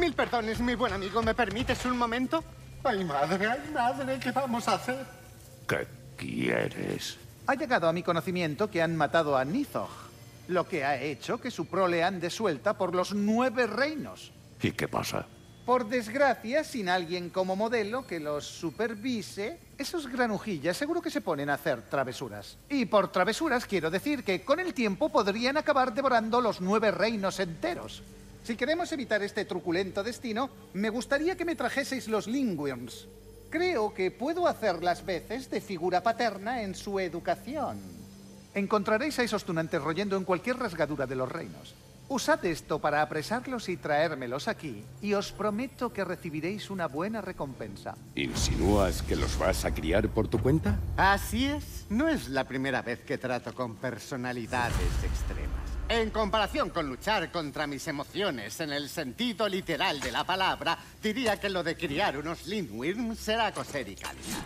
Mil perdones, mi buen amigo. ¿Me permites un momento? Ay, madre, ay, madre, ¿qué vamos a hacer? ¿Qué quieres? Ha llegado a mi conocimiento que han matado a Nizog, lo que ha hecho que su prole ande suelta por los nueve reinos. ¿Y qué pasa? Por desgracia, sin alguien como modelo que los supervise, esos granujillas seguro que se ponen a hacer travesuras. Y por travesuras quiero decir que con el tiempo podrían acabar devorando los nueve reinos enteros. Si queremos evitar este truculento destino, me gustaría que me trajeseis los Lingworms. Creo que puedo hacer las veces de figura paterna en su educación. Encontraréis a esos tunantes royendo en cualquier rasgadura de los reinos. Usad esto para apresarlos y traérmelos aquí, y os prometo que recibiréis una buena recompensa. ¿Insinúas que los vas a criar por tu cuenta? Así es. No es la primera vez que trato con personalidades extremas. En comparación con luchar contra mis emociones en el sentido literal de la palabra, diría que lo de criar unos Lindworms será coser y calidad.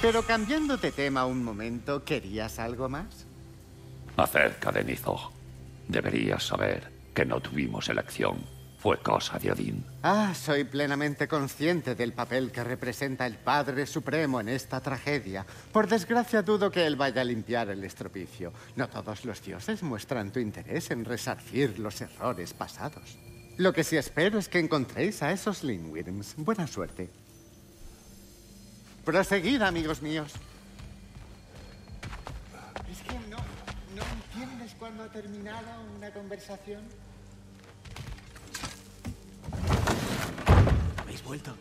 Pero cambiando de tema un momento, ¿querías algo más? Acerca de Nizog. Deberías saber que no tuvimos elección. Fue cosa de Odín. Ah, soy plenamente consciente del papel que representa el Padre Supremo en esta tragedia. Por desgracia, dudo que él vaya a limpiar el estropicio. No todos los dioses muestran tu interés en resarcir los errores pasados. Lo que sí espero es que encontréis a esos Lindworms. Buena suerte. Proseguid, amigos míos. Es que no, no entiendes cuando ha terminado una conversación. ¿Habéis vuelto?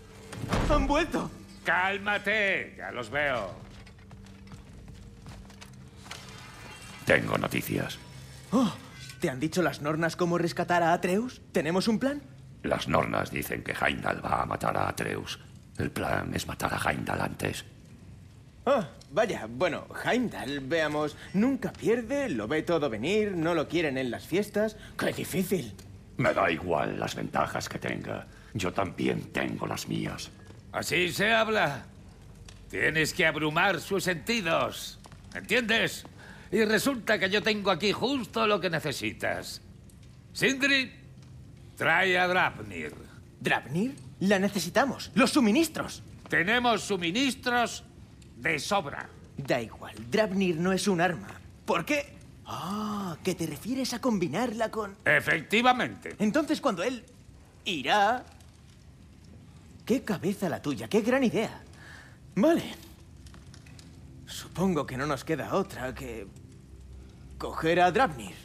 ¡Han vuelto! Cálmate, ya los veo. Tengo noticias. Oh, ¿Te han dicho las nornas cómo rescatar a Atreus? ¿Tenemos un plan? Las nornas dicen que Heimdall va a matar a Atreus. El plan es matar a Heimdall antes. Ah, vaya, bueno, Heimdall, veamos, nunca pierde, lo ve todo venir, no lo quieren en las fiestas. ¡Qué difícil! Me da igual las ventajas que tenga. Yo también tengo las mías. Así se habla. Tienes que abrumar sus sentidos. ¿Entiendes? Y resulta que yo tengo aquí justo lo que necesitas. Sindri, trae a Drapnir. ¿Drapnir? La necesitamos. ¡Los suministros! Tenemos suministros de sobra. Da igual, Drapnir no es un arma. ¿Por qué? Ah, que te refieres a combinarla con... Efectivamente. Entonces cuando él irá... ¡Qué cabeza la tuya! ¡Qué gran idea! Vale. Supongo que no nos queda otra que... coger a Drapnir.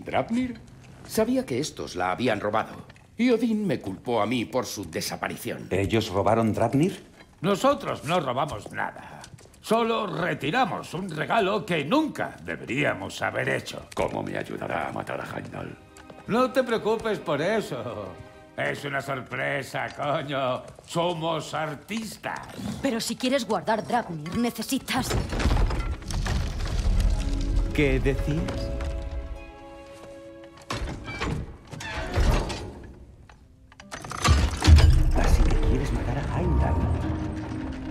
¿Drapnir? Sabía que estos la habían robado. Y Odín me culpó a mí por su desaparición. ¿Ellos robaron Drapnir? Nosotros no robamos nada. Solo retiramos un regalo que nunca deberíamos haber hecho. ¿Cómo me ayudará a matar a Heimdall? No te preocupes por eso. Es una sorpresa, coño. Somos artistas. Pero si quieres guardar Drapnir, necesitas... ¿Qué decías?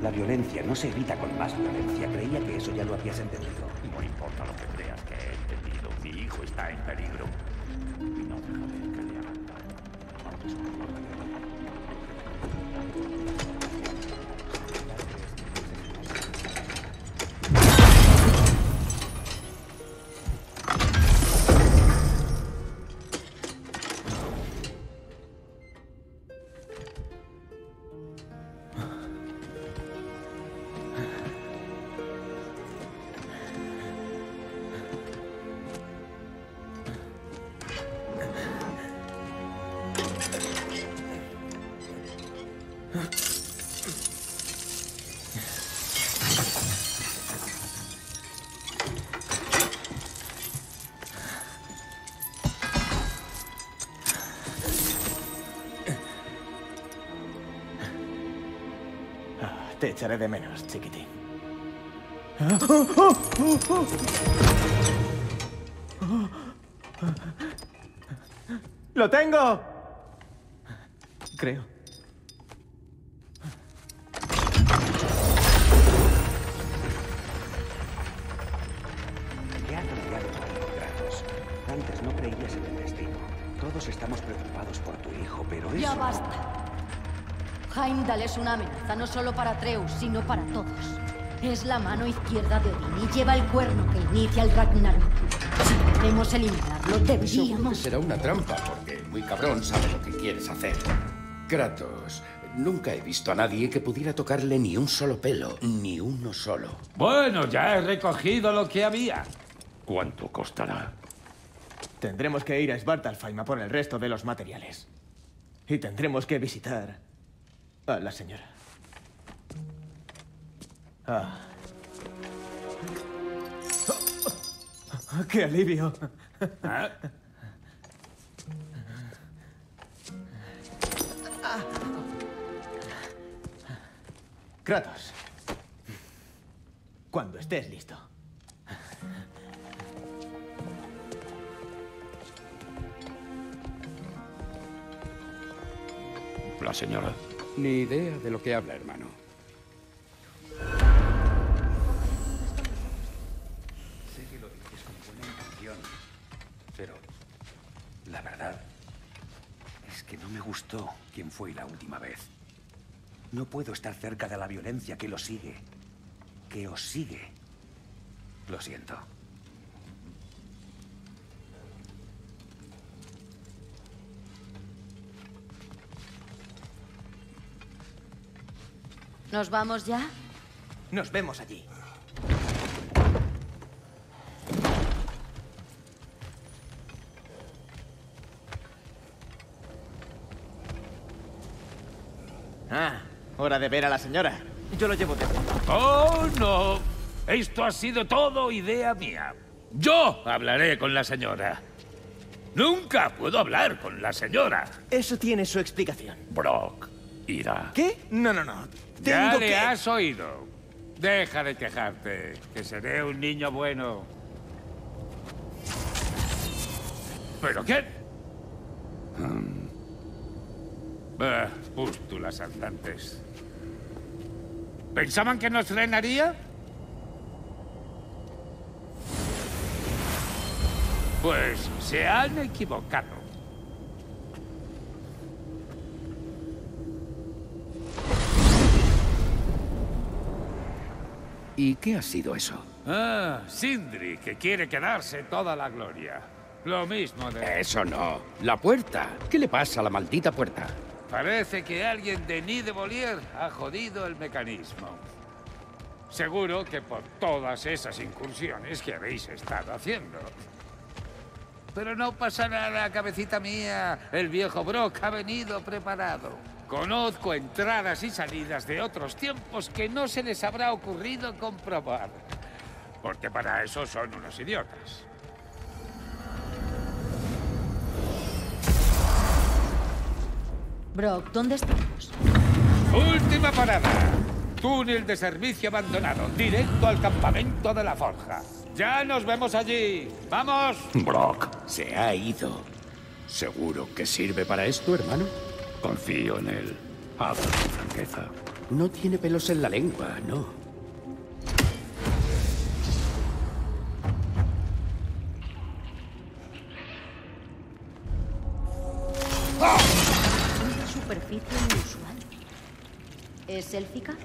La violencia no se evita con más violencia. Creía que eso ya lo habías entendido. No importa lo que creas que he entendido. Mi hijo está en peligro. Y no dejaré que le. Echaré de menos, chiquitín. ¡Lo tengo! Creo. Es una amenaza no solo para Atreus, sino para todos. Es la mano izquierda de Odín y lleva el cuerno que inicia el Ragnarok. Si queremos eliminarlo, deberíamos... será una trampa, porque muy cabrón sabe lo que quieres hacer. Kratos, nunca he visto a nadie que pudiera tocarle ni un solo pelo, ni uno solo. Bueno, ya he recogido lo que había. ¿Cuánto costará? Tendremos que ir a Svartalfheim a por el resto de los materiales. Y tendremos que visitar a la señora. Ah. ¡Qué alivio! Kratos. Cuando estés listo. La señora. Ni idea de lo que habla, hermano. Sé que lo dices con buena intención, pero la verdad es que no me gustó quien fue la última vez. No puedo estar cerca de la violencia que lo sigue, que os sigue. Lo siento. ¿Nos vamos ya? Nos vemos allí. Ah, hora de ver a la señora. Yo lo llevo de ¡Oh, no! Esto ha sido todo idea mía. Yo hablaré con la señora. Nunca puedo hablar con la señora. Eso tiene su explicación. Brock ¿Qué? No, no, no. Ya Tengo le que... has oído. Deja de quejarte, que seré un niño bueno. ¿Pero qué? Hmm. Ah, pústulas andantes. ¿Pensaban que nos frenaría? Pues se han equivocado. ¿Y qué ha sido eso? Ah, Sindri, que quiere quedarse toda la gloria. Lo mismo de... Eso no. La puerta. ¿Qué le pasa a la maldita puerta? Parece que alguien de Nidebolier ha jodido el mecanismo. Seguro que por todas esas incursiones que habéis estado haciendo. Pero no pasa nada, cabecita mía. El viejo Brock ha venido preparado. Conozco entradas y salidas de otros tiempos que no se les habrá ocurrido comprobar. Porque para eso son unos idiotas. Brock, ¿dónde estamos? Última parada. Túnel de servicio abandonado, directo al campamento de la forja. Ya nos vemos allí. ¡Vamos! Brock, Se ha ido. ¿Seguro que sirve para esto, hermano? Confío en él. Habla con franqueza. No tiene pelos en la lengua, no. Una superficie inusual. ¿Es élfica?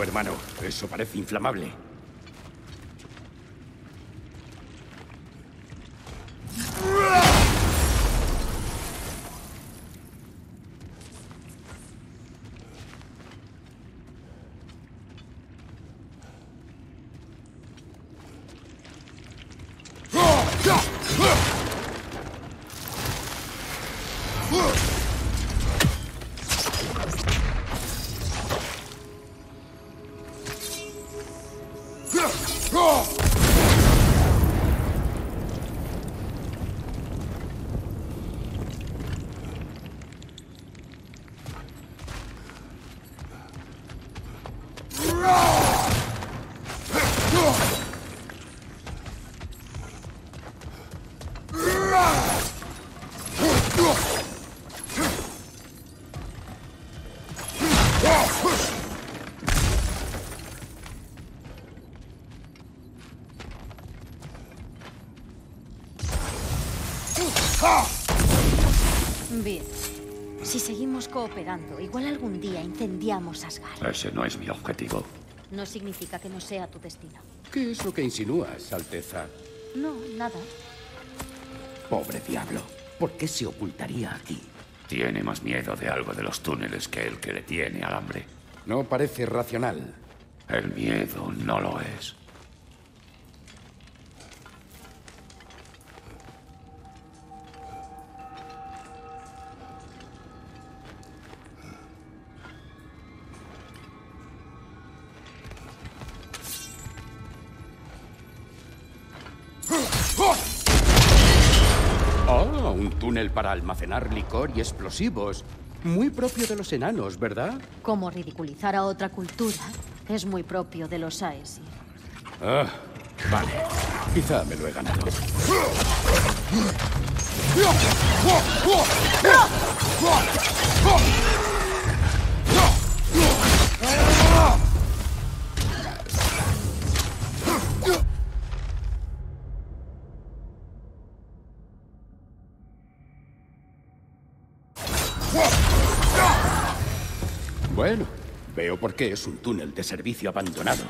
Hermano. Eso parece inflamable. Incendiamos Asgard. Ese no es mi objetivo. No significa que no sea tu destino. ¿Qué es lo que insinúas, Alteza? No, nada. Pobre diablo. ¿Por qué se ocultaría aquí? Tiene más miedo de algo de los túneles que el que le tiene al hambre. No parece racional. El miedo no lo es. Para almacenar licor y explosivos. Muy propio de los enanos, ¿verdad? Como ridiculizar a otra cultura es muy propio de los Aesir. Ah, vale. Quizá me lo he ganado. Por qué es un túnel de servicio abandonado.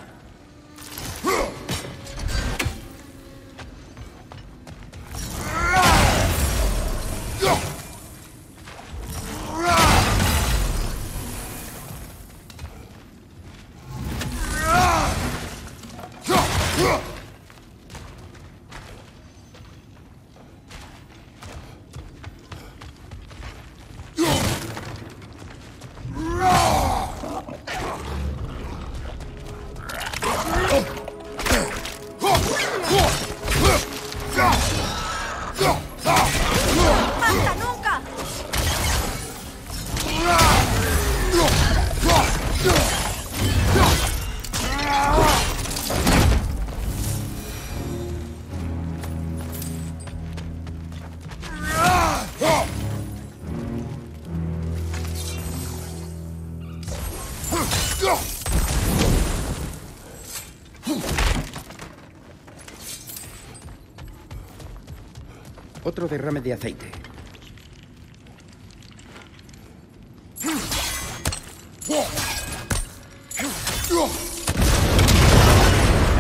Otro derrame de aceite.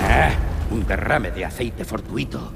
Ah, un derrame de aceite fortuito.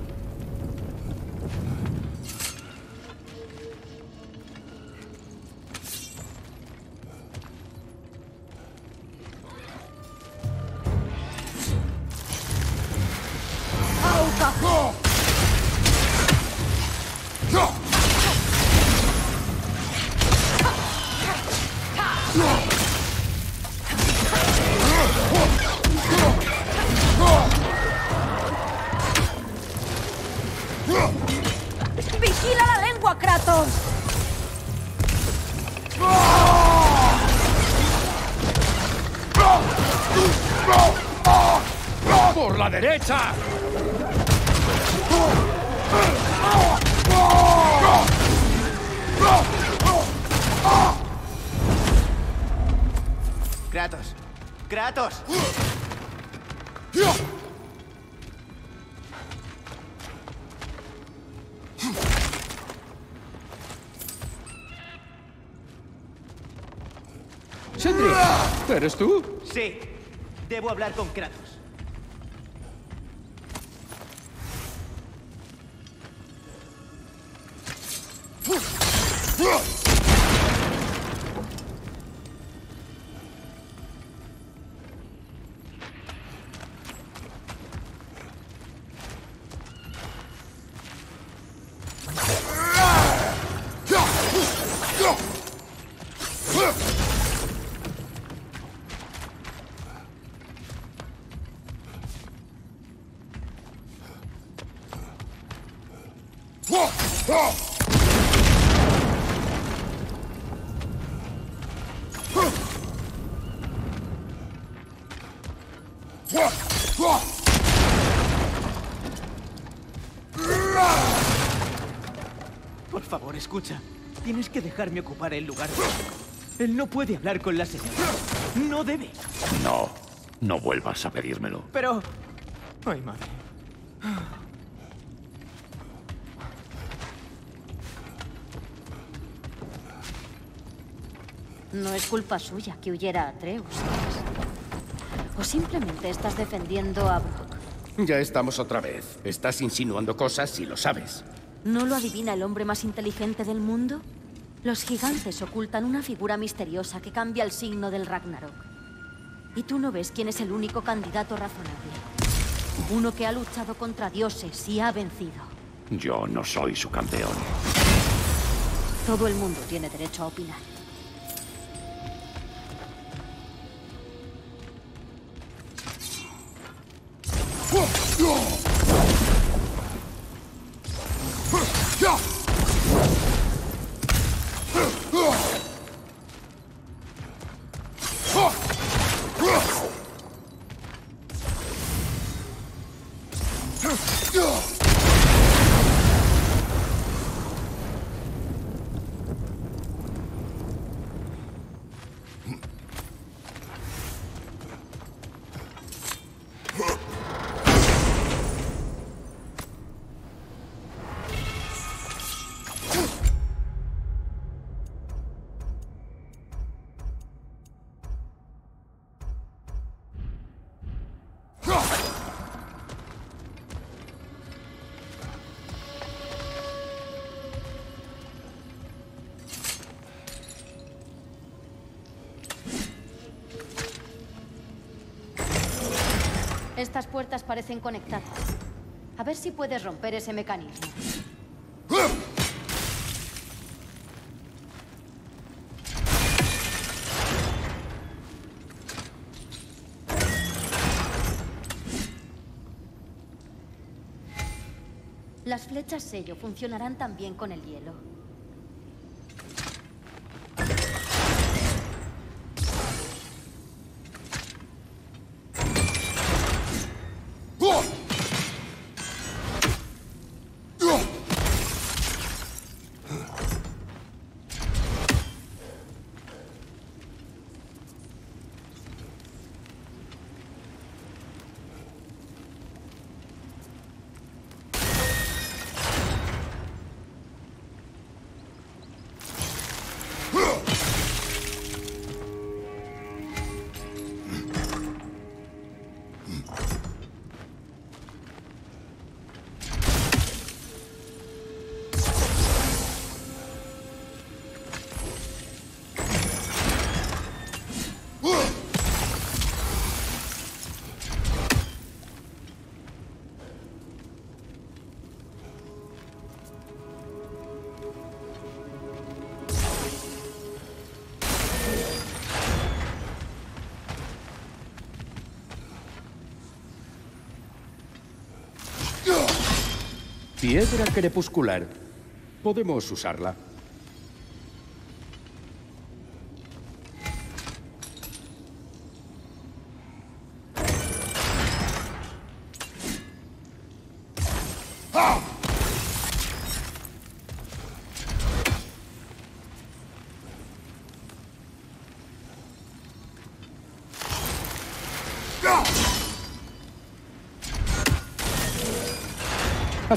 ¿Eres tú? Sí. Debo hablar con Kratos. Escucha. Tienes que dejarme ocupar el lugar. Él no puede hablar con la señora. No debe. No, no vuelvas a pedírmelo. Pero... Ay, madre. No es culpa suya que huyera a Atreus. O simplemente estás defendiendo a Brock. Ya estamos otra vez. Estás insinuando cosas y lo sabes. ¿No lo adivina el hombre más inteligente del mundo? Los gigantes ocultan una figura misteriosa que cambia el signo del Ragnarok. Y tú no ves quién es el único candidato razonable. Uno que ha luchado contra dioses y ha vencido. Yo no soy su campeón. Todo el mundo tiene derecho a opinar. Estas puertas parecen conectadas. A ver si puedes romper ese mecanismo. Las flechas sello funcionarán también con el hielo. Piedra crepuscular. Podemos usarla.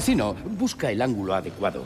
Así no, busca el ángulo adecuado.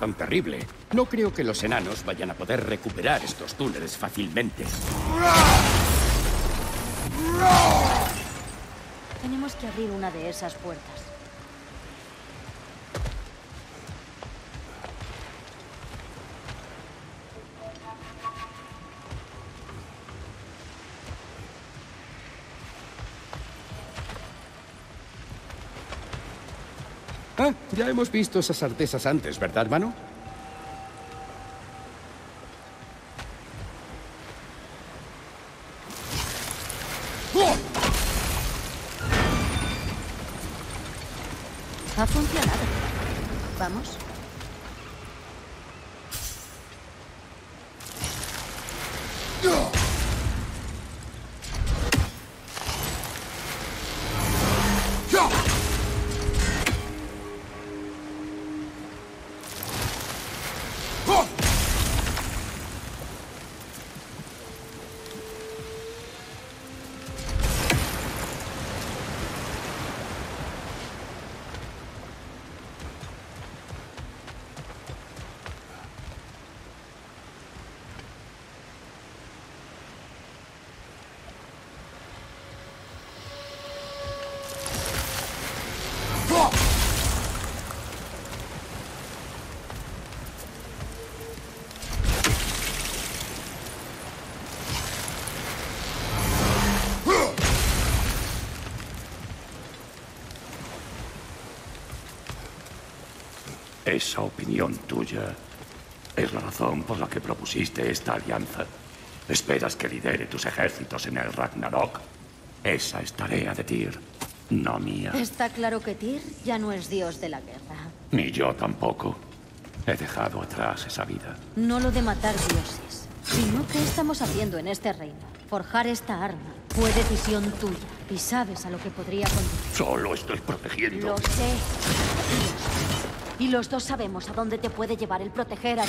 Tan terrible. No creo que los enanos vayan a poder recuperar estos túneles fácilmente. Tenemos que abrir una de esas puertas. Hemos visto esas artesas antes, ¿verdad, hermano? Esa opinión tuya es la razón por la que propusiste esta alianza. ¿Esperas que lidere tus ejércitos en el Ragnarok? Esa es tarea de Tyr, no mía. Está claro que Tyr ya no es dios de la guerra. Ni yo tampoco. He dejado atrás esa vida. No lo de matar dioses. Sino qué estamos haciendo en este reino. Forjar esta arma fue decisión tuya. Y sabes a lo que podría conducir. Solo estoy protegiendo. Lo sé. Y los dos sabemos a dónde te puede llevar el proteger a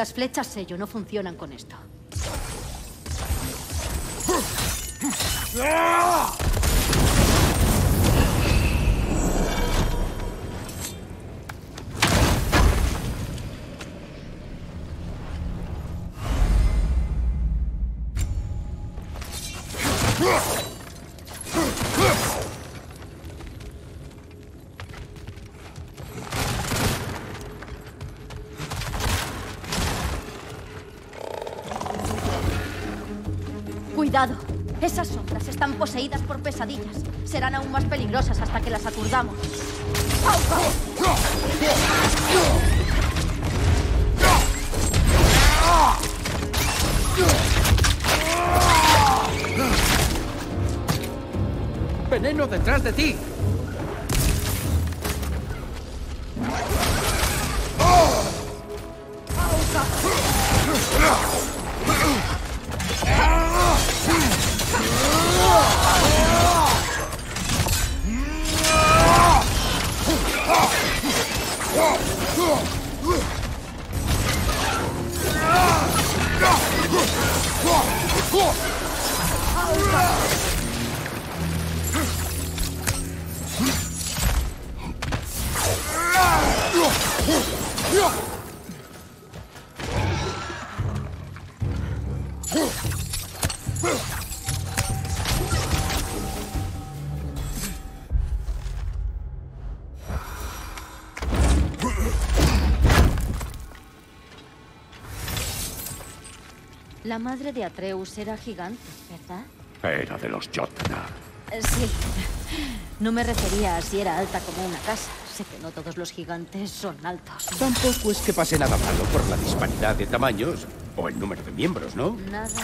Las flechas sello no funcionan con esto. Serán aún más peligrosas hasta que las aturdamos. ¡Veneno detrás de ti! Madre de Atreus era gigante, ¿verdad? Era de los Jotnar. Eh, Sí. No me refería a si era alta como una casa, sé que no todos los gigantes son altos. Tampoco es que pase nada malo por la disparidad de tamaños o el número de miembros, ¿no? Nada de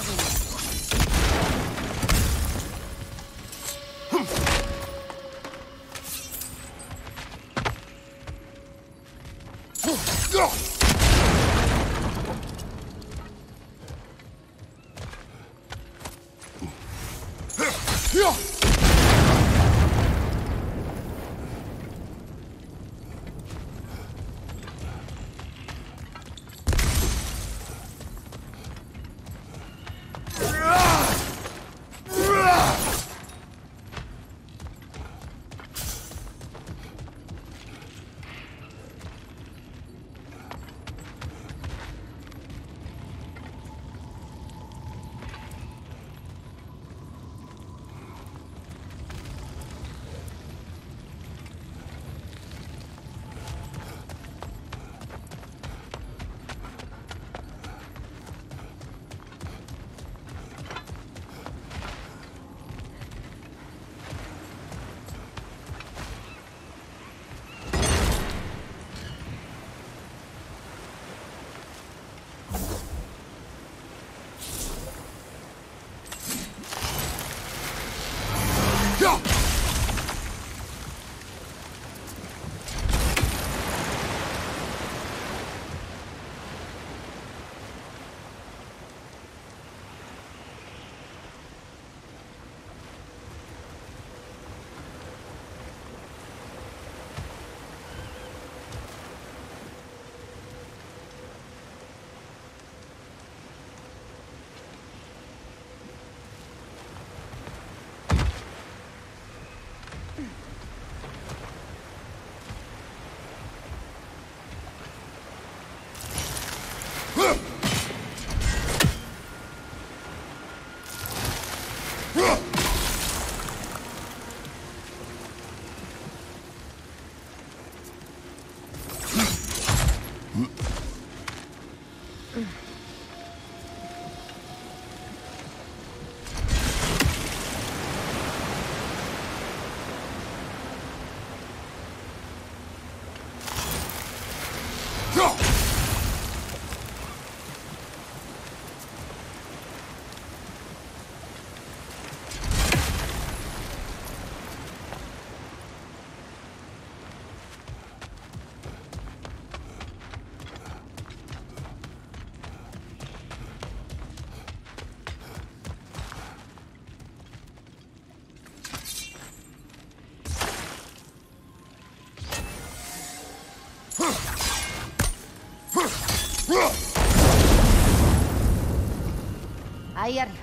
Ahí.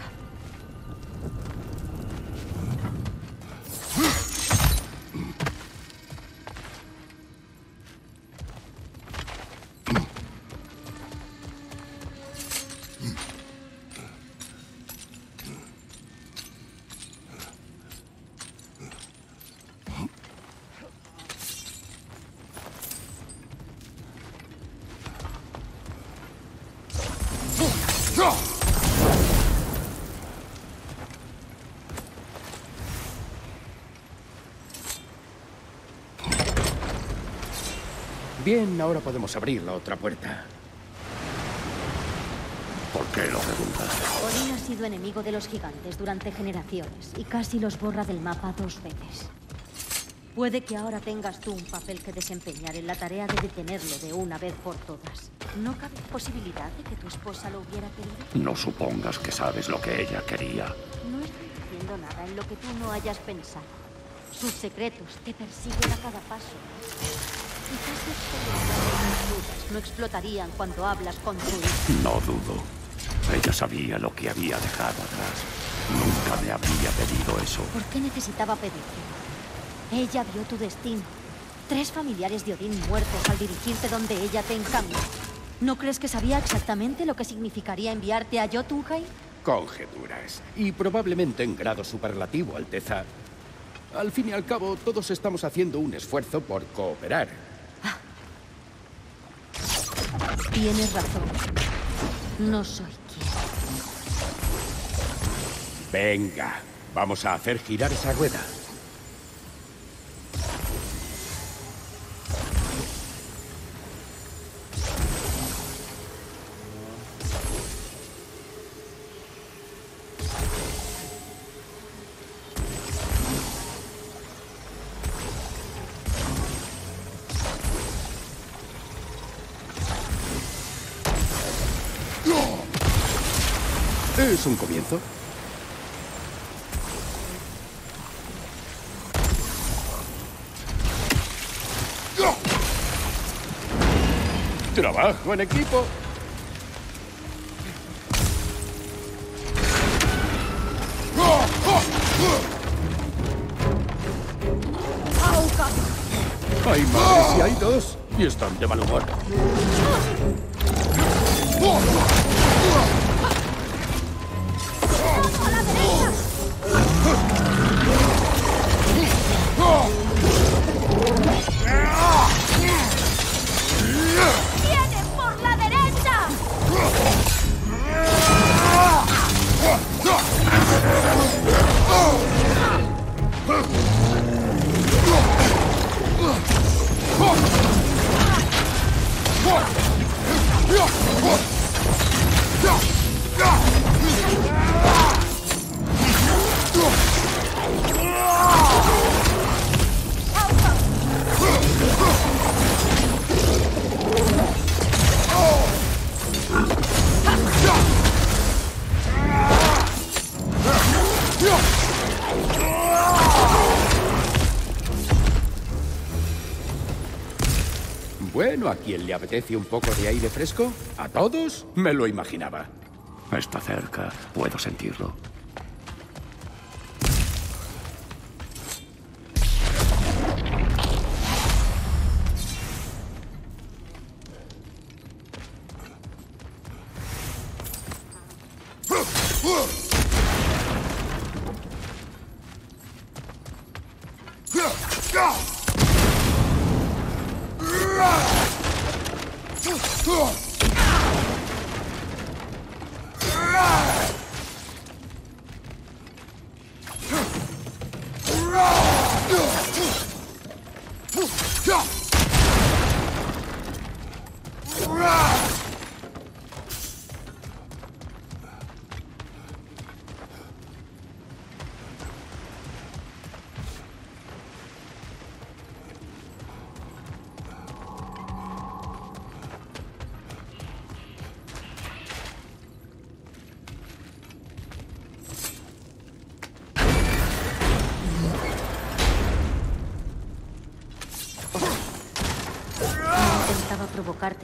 Bien, ahora podemos abrir la otra puerta. ¿Por qué lo preguntas? Odín ha sido enemigo de los gigantes durante generaciones y casi los borra del mapa dos veces. Puede que ahora tengas tú un papel que desempeñar en la tarea de detenerlo de una vez por todas. ¿No cabe posibilidad de que tu esposa lo hubiera querido? No supongas que sabes lo que ella quería. No estoy diciendo nada en lo que tú no hayas pensado. Sus secretos te persiguen a cada paso. Quizás no explotarían cuando hablas con tu hijo. No dudo. Ella sabía lo que había dejado atrás. Nunca me habría pedido eso. ¿Por qué necesitaba pedirte? Ella vio tu destino. Tres familiares de Odín muertos al dirigirte donde ella te encaminó. ¿No crees que sabía exactamente lo que significaría enviarte a Jotunheim? Conjeturas. Y probablemente en grado superlativo, Alteza. Al fin y al cabo, todos estamos haciendo un esfuerzo por cooperar. Tienes razón. No soy quien. Venga, vamos a hacer girar esa rueda. Es un comienzo. Trabajo en equipo. Hay madres y hay dos. Y están de mal humor. ¿A quién le apetece un poco de aire fresco? ¿A todos? Me lo imaginaba. Está cerca, puedo sentirlo.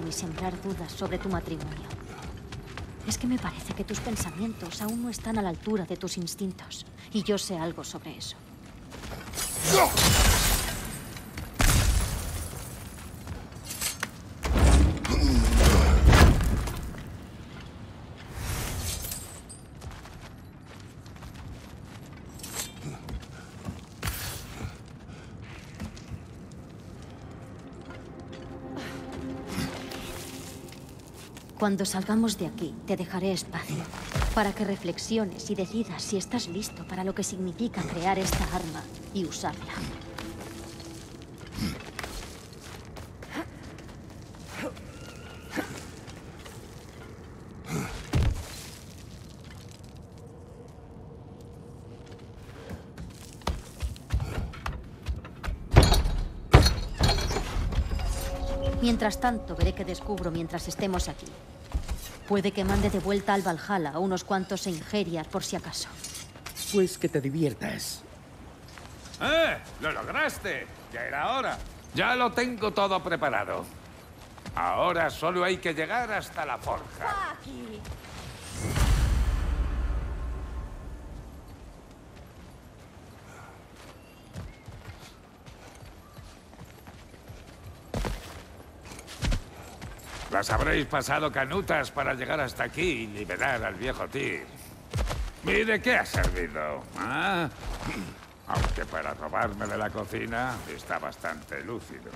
Ni sembrar dudas sobre tu matrimonio. Es que me parece que tus pensamientos aún no están a la altura de tus instintos. Y yo sé algo sobre eso. Cuando salgamos de aquí, te dejaré espacio para que reflexiones y decidas si estás listo para lo que significa crear esta arma y usarla. Mientras tanto, veré qué descubro mientras estemos aquí. Puede que mande de vuelta al Valhalla a unos cuantos Ingerias por si acaso. Pues que te diviertas. ¡Eh! ¡Lo lograste! Ya era hora. Ya lo tengo todo preparado. Ahora solo hay que llegar hasta la forja. Las habréis pasado canutas para llegar hasta aquí y liberar al viejo Tyr. ¿Y de qué ha servido? ¿Ah? Aunque para robarme de la cocina está bastante lúcido.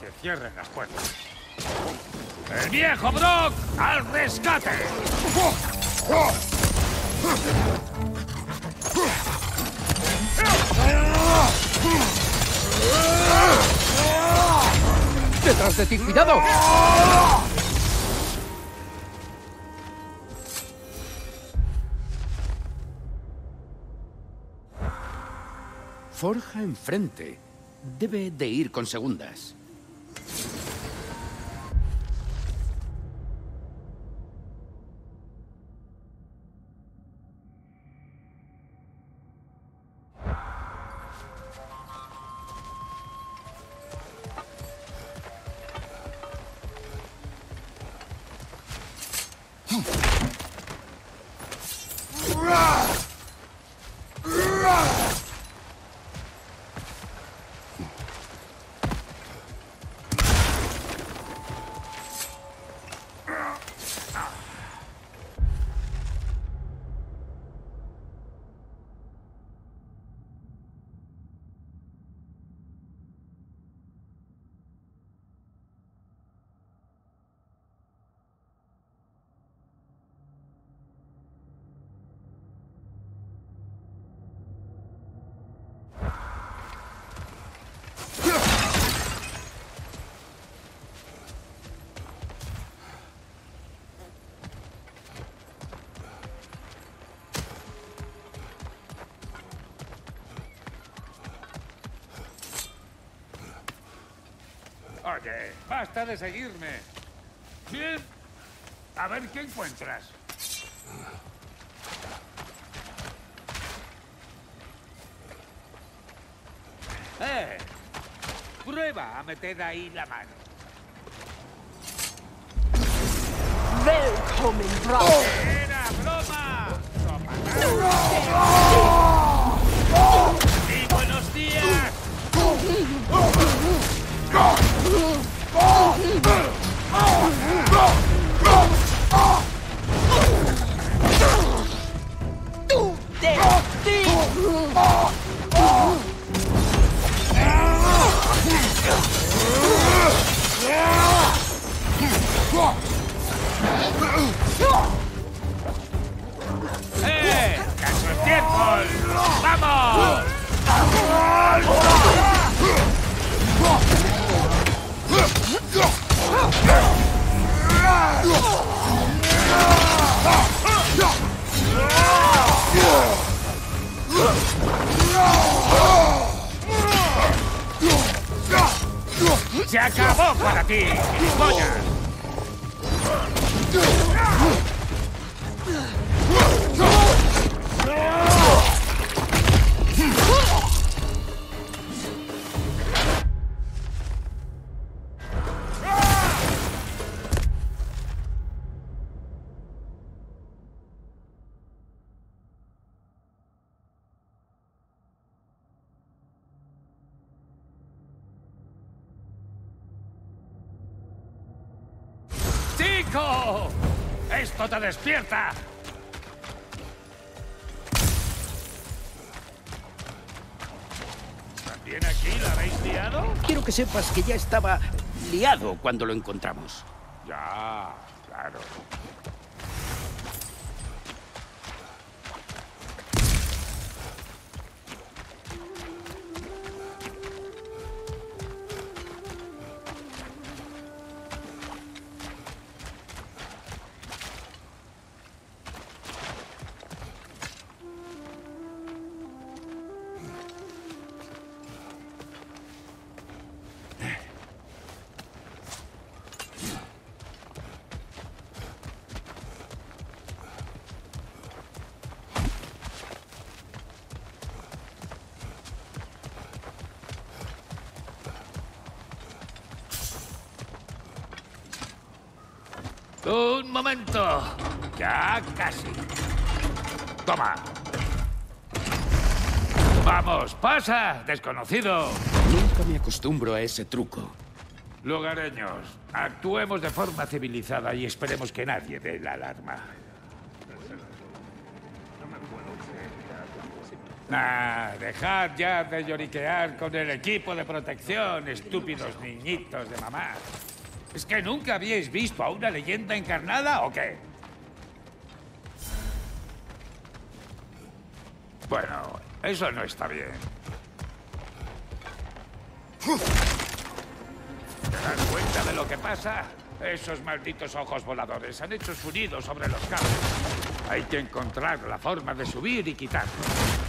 Que cierren las puertas. ¡El viejo Brock al rescate! ¡Detrás de ti, cuidado! Forja enfrente. Debe de ir con segundas. Basta de seguirme. Bien. A ver qué encuentras. ¡Eh! Prueba a meter ahí la mano. Willkommen, Bravo. ¡Era broma! ¡Y ¡Se acabó para ti, gilipollas! ¡Chico! ¡Esto te despierta! ¿También aquí la habéis liado? Quiero que sepas que ya estaba liado cuando lo encontramos. Ya, claro. Ya casi. Toma. Vamos, pasa, desconocido. Nunca me acostumbro a ese truco. Lugareños, actuemos de forma civilizada y esperemos que nadie dé la alarma. Ah, dejad ya de lloriquear con el equipo de protección, estúpidos niñitos de mamá. ¿Es que nunca habíais visto a una leyenda encarnada o qué? Eso no está bien. ¿Te das cuenta de lo que pasa? Esos malditos ojos voladores han hecho su nido sobre los cables. Hay que encontrar la forma de subir y quitarlos.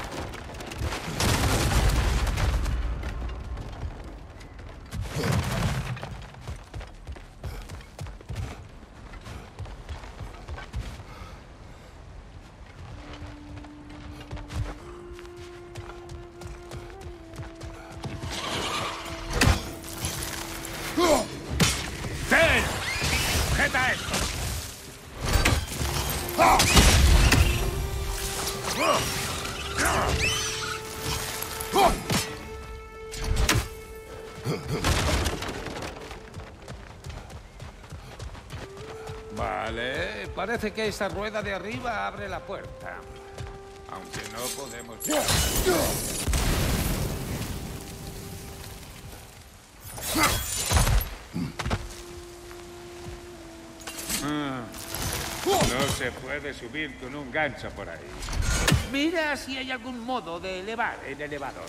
Parece que esa rueda de arriba abre la puerta. Aunque no podemos... Ah, No se puede subir con un gancho por ahí. Mira si hay algún modo de elevar el elevador.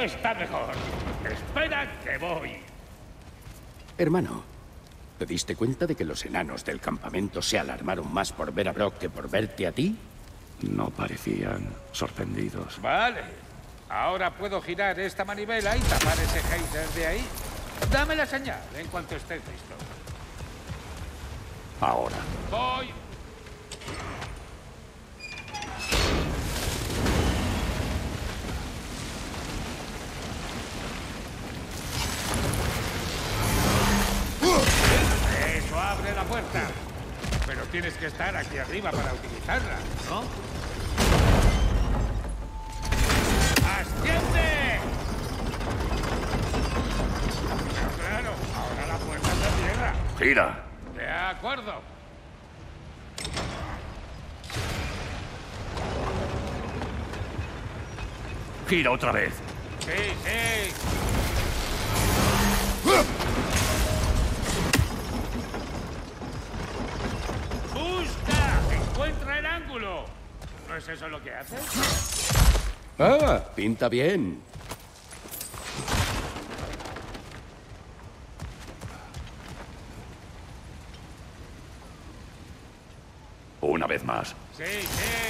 Está mejor. Espera que voy. Hermano, ¿te diste cuenta de que los enanos del campamento se alarmaron más por ver a Brock que por verte a ti? No parecían sorprendidos. Vale. Ahora puedo girar esta manivela y tapar ese geyser de ahí. Dame la señal en cuanto estés listo. Ahora. Voy. Tienes que estar aquí arriba para utilizarla, ¿no? ¡Asciende! Pero claro, ahora la puerta se cierra. Gira. De acuerdo. Gira otra vez. Sí, sí. ¿No es eso lo que haces? Ah, pinta bien. Una vez más. Sí, sí.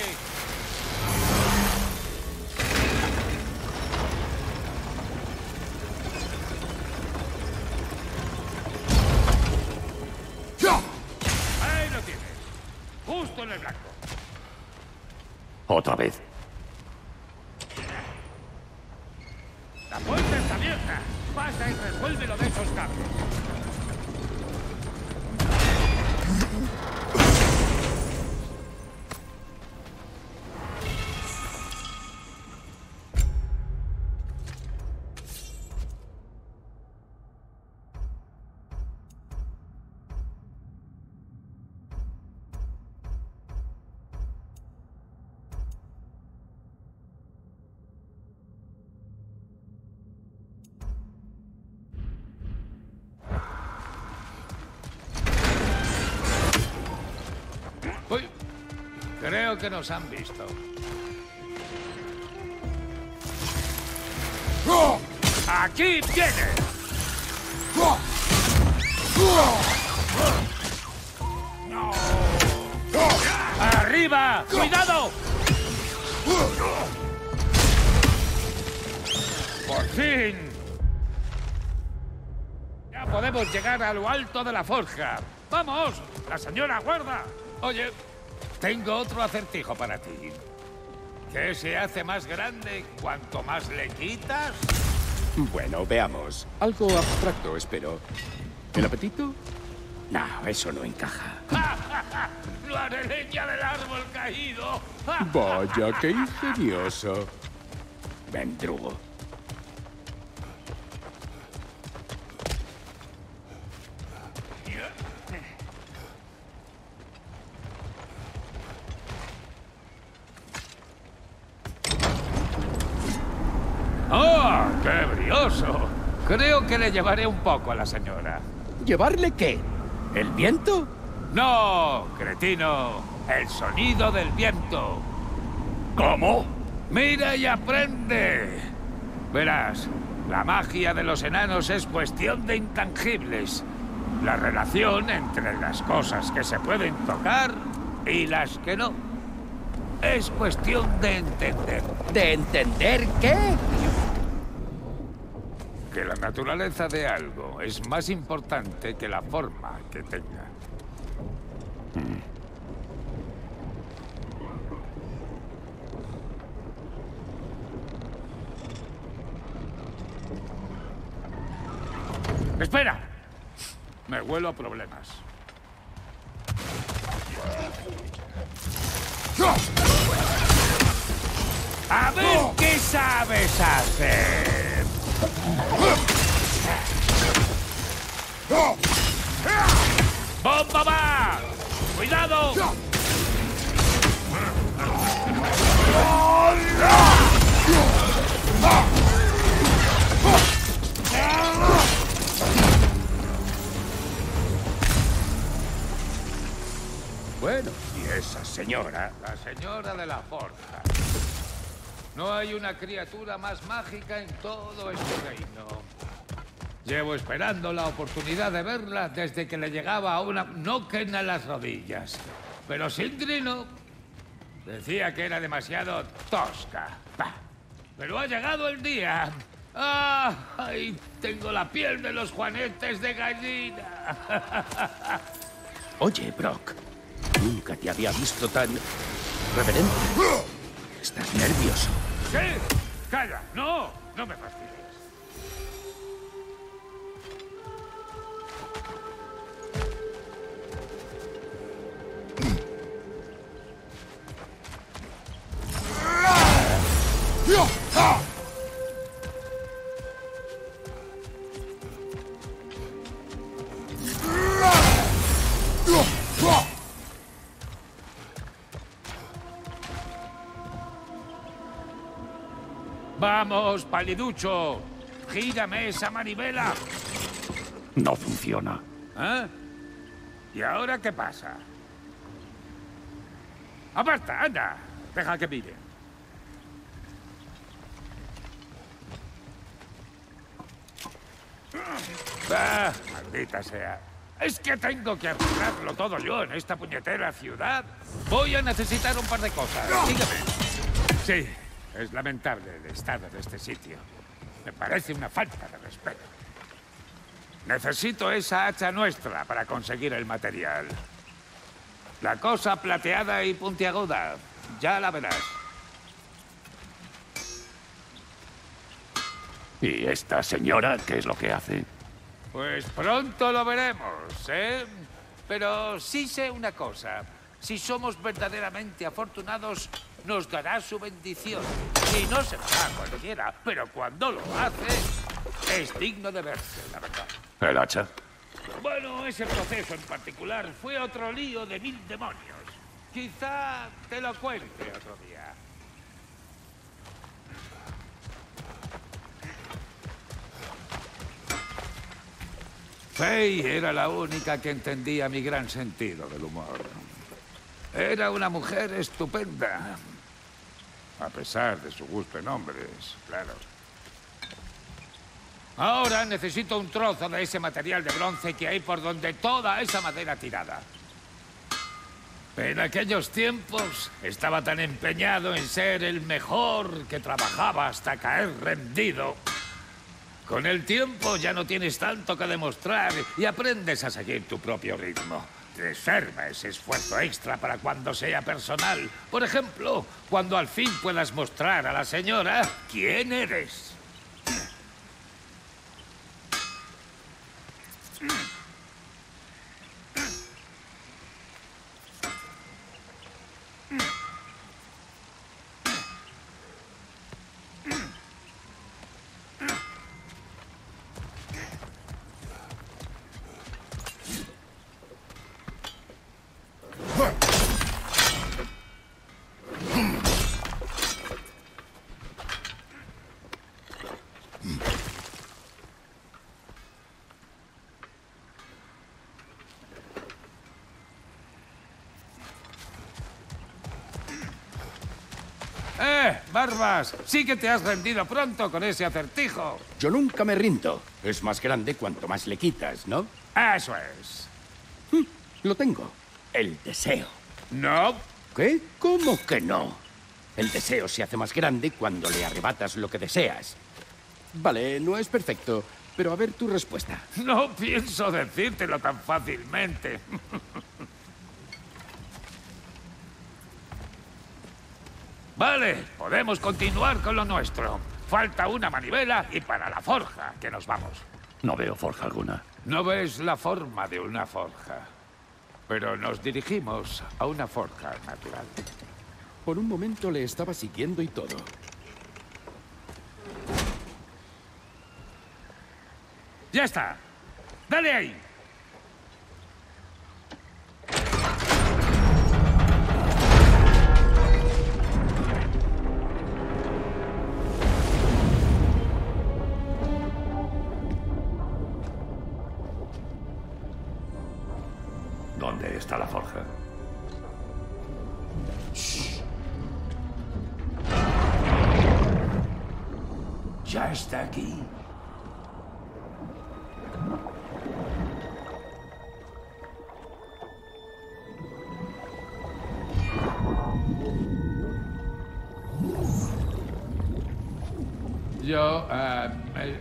Que nos han visto. ¡Aquí viene! ¡Arriba! ¡Cuidado! ¡Por fin! Ya podemos llegar a lo alto de la forja. ¡Vamos! ¡La señora guarda! Oye, tengo otro acertijo para ti. ¿Qué se hace más grande cuanto más le quitas? Bueno, veamos. Algo abstracto, espero. ¿El apetito? No, eso no encaja. ¡Lo haré leña del árbol caído! Vaya, qué ingenioso. Mendrugo. Llevaré un poco a la señora. ¿Llevarle qué? ¿El viento? No, cretino. El sonido del viento. ¿Cómo? Mira y aprende. Verás, la magia de los enanos es cuestión de intangibles. La relación entre las cosas que se pueden tocar y las que no. Es cuestión de entender. ¿De entender qué? Que la naturaleza de algo es más importante que la forma que tenga. ¡Espera! Me huelo a problemas. A ver qué sabes hacer. ¡Bomba va! ¡Cuidado! Bueno, y esa señora... La señora de la forja. No hay una criatura más mágica en todo este reino. Llevo esperando la oportunidad de verla desde que le llegaba a una noquen a las rodillas. Pero Sindri no. Decía que era demasiado tosca. Bah. Pero ha llegado el día. ¡Ah! ¡Ay! Tengo la piel de los juanetes de gallina. Oye, Brock, nunca te había visto tan reverente. Estás nervioso. ¿Qué? ¡Calla! ¡No! ¡No me fastidies! Paliducho! ¡Gírame esa manivela! No funciona. ¿Eh? ¿Y ahora qué pasa? ¡Aparta, anda! Deja que mire. ¡Ah! ¡Maldita sea! Es que tengo que arreglarlo todo yo en esta puñetera ciudad. Voy a necesitar un par de cosas. Dígame. Sí, es lamentable el estado de este sitio. Me parece una falta de respeto. Necesito esa hacha nuestra para conseguir el material. La cosa plateada y puntiaguda. Ya la verás. ¿Y esta señora qué es lo que hace? Pues pronto lo veremos, ¿eh? Pero sí sé una cosa. Si somos verdaderamente afortunados, nos dará su bendición. Y no se lo da a cualquiera, pero cuando lo hace, es digno de verse, la verdad. ¿El hacha? Bueno, ese proceso en particular fue otro lío de mil demonios. Quizá te lo cuente otro día. Faye era la única que entendía mi gran sentido del humor. Era una mujer estupenda. A pesar de su gusto en hombres, claro. Ahora necesito un trozo de ese material de bronce que hay por donde toda esa madera tirada. En aquellos tiempos estaba tan empeñado en ser el mejor que trabajaba hasta caer rendido. Con el tiempo ya no tienes tanto que demostrar y aprendes a seguir tu propio ritmo. Reserva ese esfuerzo extra para cuando sea personal. Por ejemplo, cuando al fin puedas mostrar a la señora quién eres. Barbas! Sí que te has rendido pronto con ese acertijo. Yo nunca me rindo. Es más grande cuanto más le quitas, ¿no? Eso es. Hm, lo tengo. El deseo. No. ¿Qué? ¿Cómo que no? El deseo se hace más grande cuando le arrebatas lo que deseas. Vale, no es perfecto, pero a ver tu respuesta. No pienso decírtelo tan fácilmente. Vale, podemos continuar con lo nuestro. Falta una manivela y para la forja, que nos vamos. No veo forja alguna. No ves la forma de una forja. Pero nos dirigimos a una forja natural. Por un momento le estaba siguiendo y todo. ¡Ya está! ¡Dale ahí! Aquí. Yo, eh,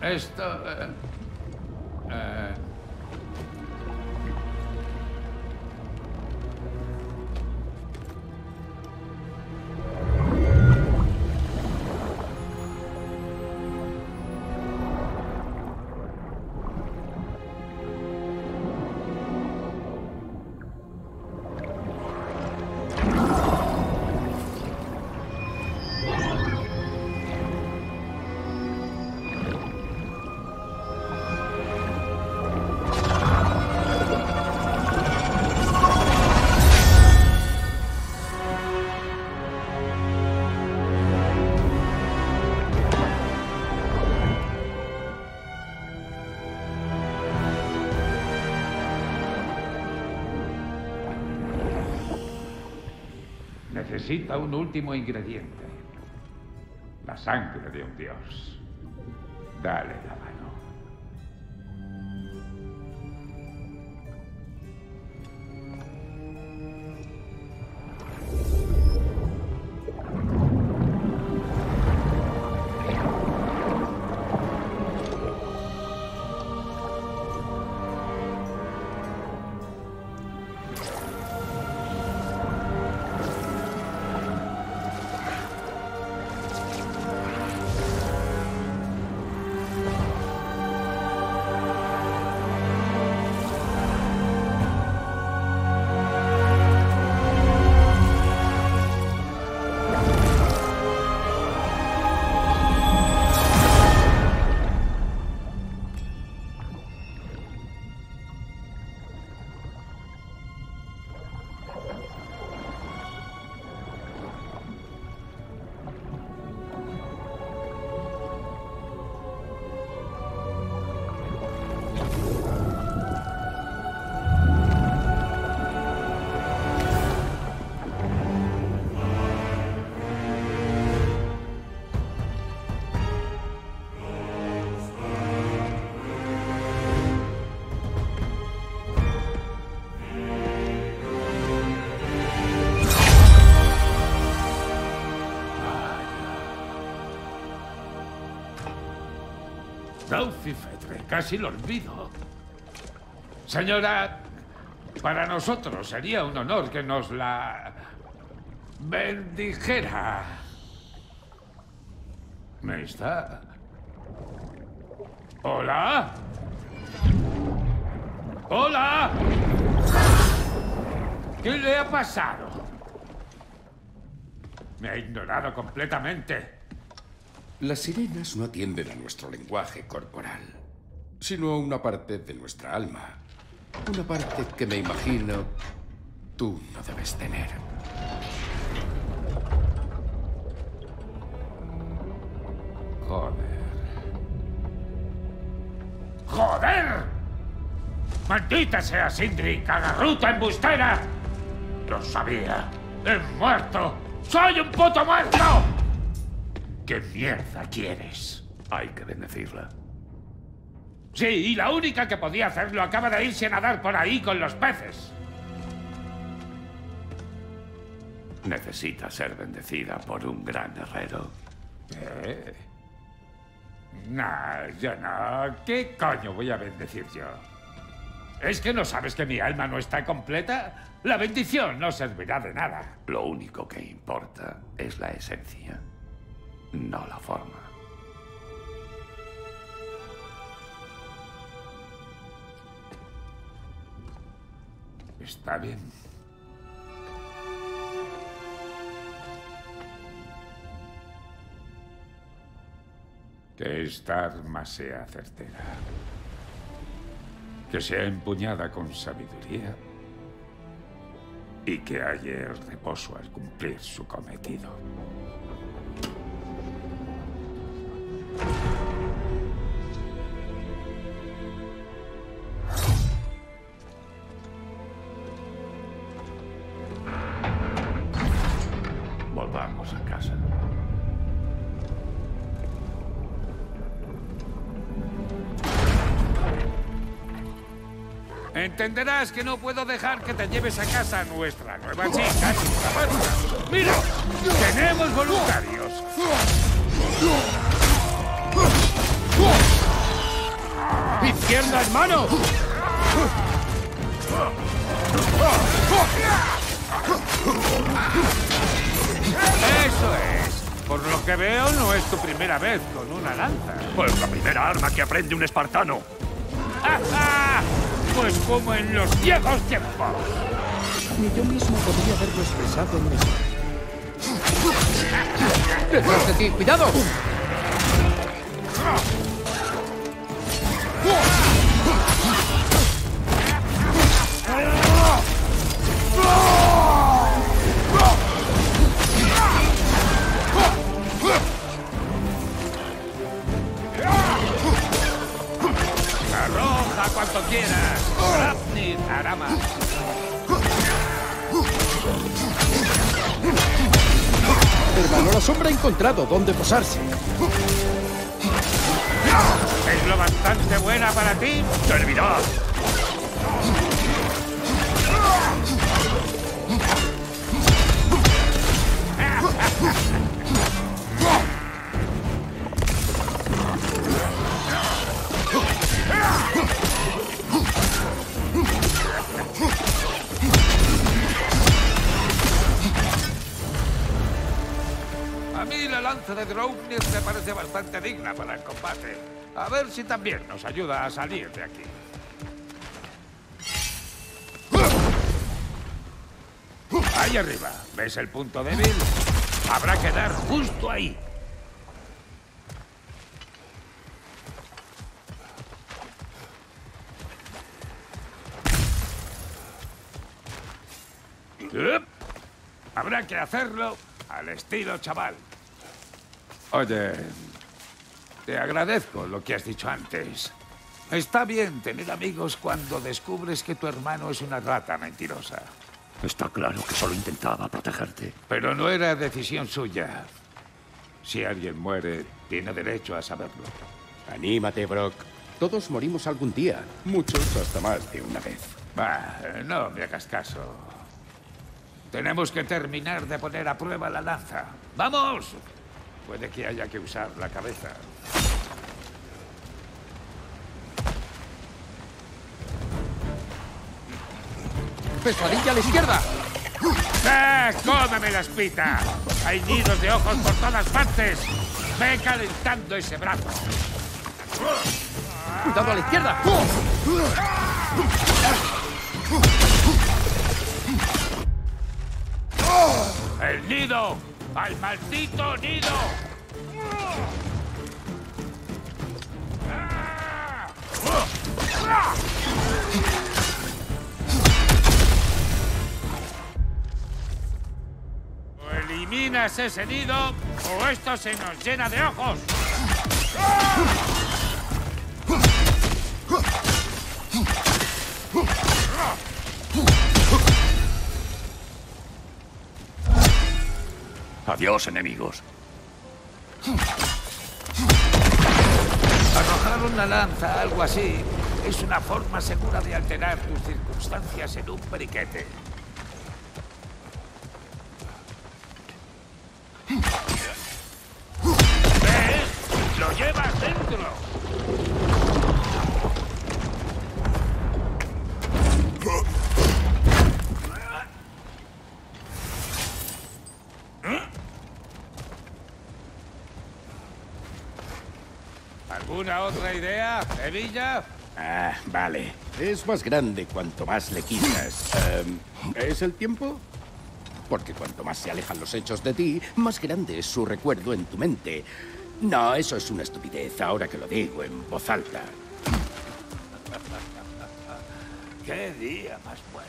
esto, eh, necesita un último ingrediente. La sangre de un dios. Daucifetre, casi lo olvido. Señora, para nosotros sería un honor que nos la bendijera. ¿Me está? ¿Hola? ¿Hola? ¿Qué le ha pasado? Me ha ignorado completamente. Las sirenas no atienden a nuestro lenguaje corporal, sino a una parte de nuestra alma. Una parte que me imagino tú no debes tener. Joder. ¡Joder! ¡Maldita sea Sindri, cagarruta embustera! Lo sabía. ¡He muerto! ¡Soy un puto muerto! ¿Qué mierda quieres? Hay que bendecirla. Sí, y la única que podía hacerlo acaba de irse a nadar por ahí con los peces. Necesita ser bendecida por un gran herrero. ¿Eh? No, yo no. ¿Qué coño voy a bendecir yo? ¿Es que no sabes que mi alma no está completa? La bendición no servirá de nada. Lo único que importa es la esencia, no la forma. Está bien. Que esta arma sea certera. Que sea empuñada con sabiduría. Y que haya el reposo al cumplir su cometido. Entenderás que no puedo dejar que te lleves a casa a nuestra nueva chica. ¡Mira! ¡Tenemos voluntarios! ¡Izquierda, hermano! ¡Eso es! Por lo que veo, no es tu primera vez con una lanza. Pues la primera arma que aprende un espartano. ¡Ja, Pues como en los viejos tiempos. Ni yo mismo podría haberlo expresado mejor. ¡Detrás de ti! ¡Cuidado! Sombra ha encontrado dónde posarse. ¿Es lo bastante buena para ti? ¡Servirá! Draupnir me parece bastante digna para el combate. A ver si también nos ayuda a salir de aquí. Ahí arriba, ¿ves el punto débil? Habrá que dar justo ahí. Habrá que hacerlo al estilo chaval. Oye, te agradezco lo que has dicho antes. Está bien tener amigos cuando descubres que tu hermano es una rata mentirosa. Está claro que solo intentaba protegerte. Pero no era decisión suya. Si alguien muere, tiene derecho a saberlo. Anímate, Brock. Todos morimos algún día. Muchos hasta más de una vez. Bah, no me hagas caso. Tenemos que terminar de poner a prueba la lanza. ¡Vamos! Puede que haya que usar la cabeza. ¡Pesadilla a la izquierda! ¡Eh! ¡Cómeme la espita! Hay nidos de ojos por todas partes. Ve calentando ese brazo. ¡Cuidado a la izquierda! ¡El nido! ¡Al maldito nido! O eliminas ese nido o esto se nos llena de ojos. Adiós, enemigos. Arrojar una lanza, algo así, es una forma segura de alterar tus circunstancias en un periquete. ¿Alguna idea, Evilla? Ah, vale. Es más grande cuanto más le quitas. Em, ¿Es el tiempo? Porque cuanto más se alejan los hechos de ti, más grande es su recuerdo en tu mente. No, eso es una estupidez, ahora que lo digo en voz alta. ¡Qué día más bueno!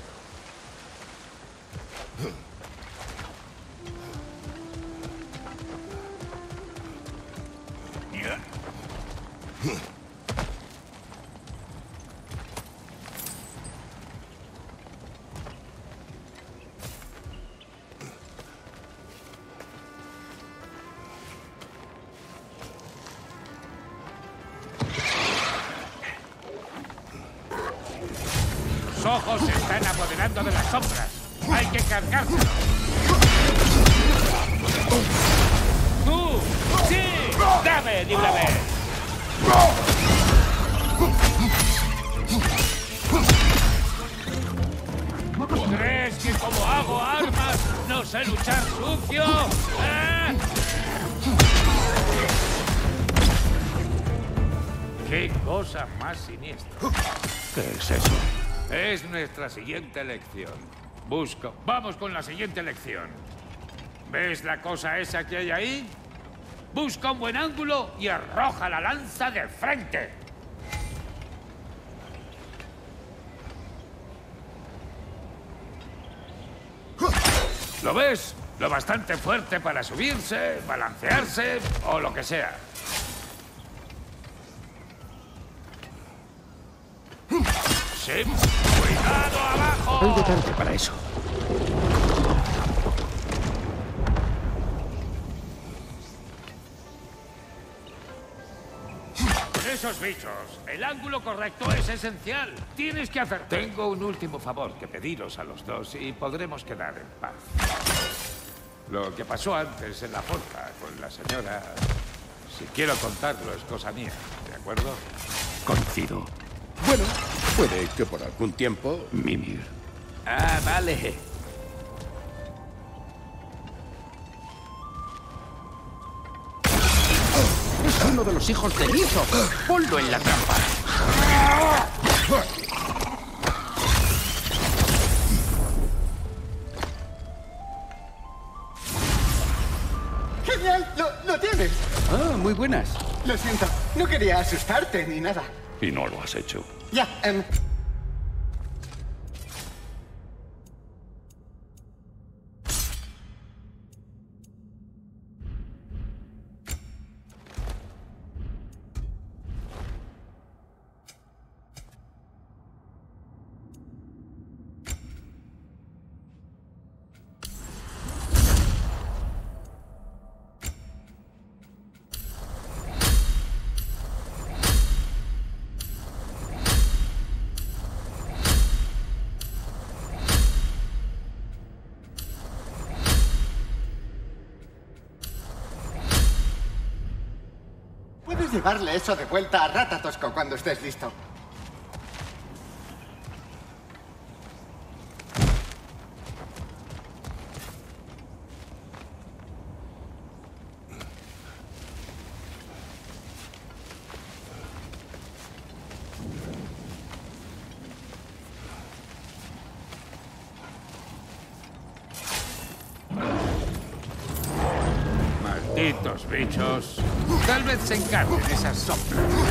Nuestra siguiente lección. Busco. Vamos con la siguiente lección. ¿Ves la cosa esa que hay ahí? Busca un buen ángulo y arroja la lanza de frente. ¿Lo ves? Lo bastante fuerte para subirse, balancearse o lo que sea. Sí. Algo tarde para eso. Esos bichos. El ángulo correcto es esencial. Tienes que hacer. Tengo un último favor que pediros a los dos y podremos quedar en paz. Lo que pasó antes en la forja con la señora. Si quiero contarlo es cosa mía, ¿de acuerdo? Coincido. Bueno, puede que por algún tiempo... Mimir. Ah, vale. Es uno de los hijos de Lizo. Ponlo en la trampa. ¡Genial! ¡Lo, lo tienes! Ah, muy buenas. Lo siento, no quería asustarte ni nada. Y no lo has hecho. Ya, em, puedes llevarle eso de vuelta a Ratatosco cuando estés listo. Malditos bichos. Vez se encarguen esas sombras.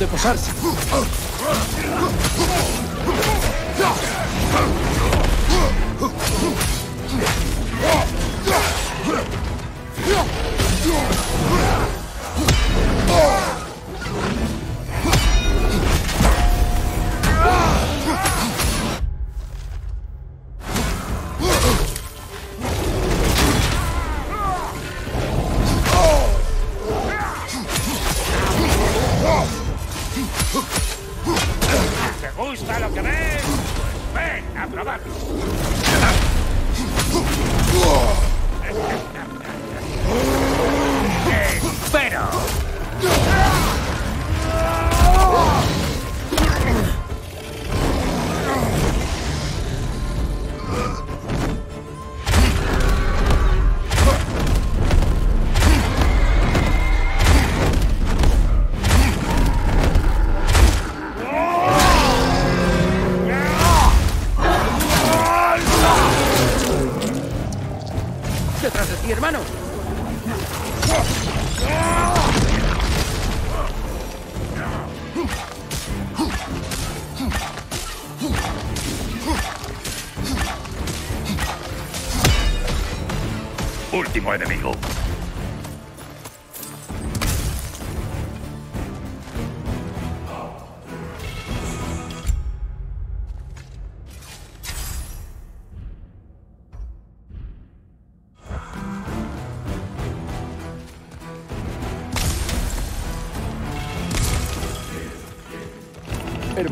Dónde posarse.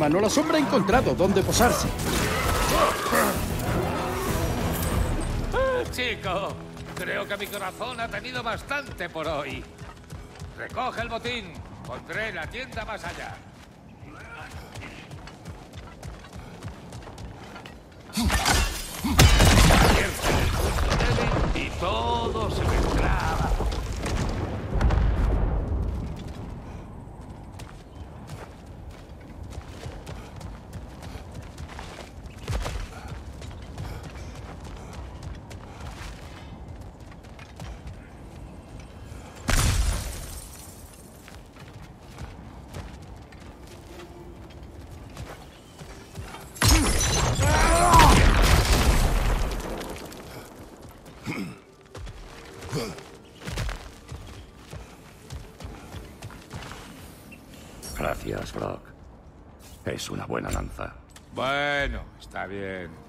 Hermano, la sombra ha encontrado dónde posarse. Ah, Chico, creo que mi corazón ha tenido bastante por hoy. Recoge el botín. Pondré la tienda más allá. Una buena lanza. Bueno, está bien.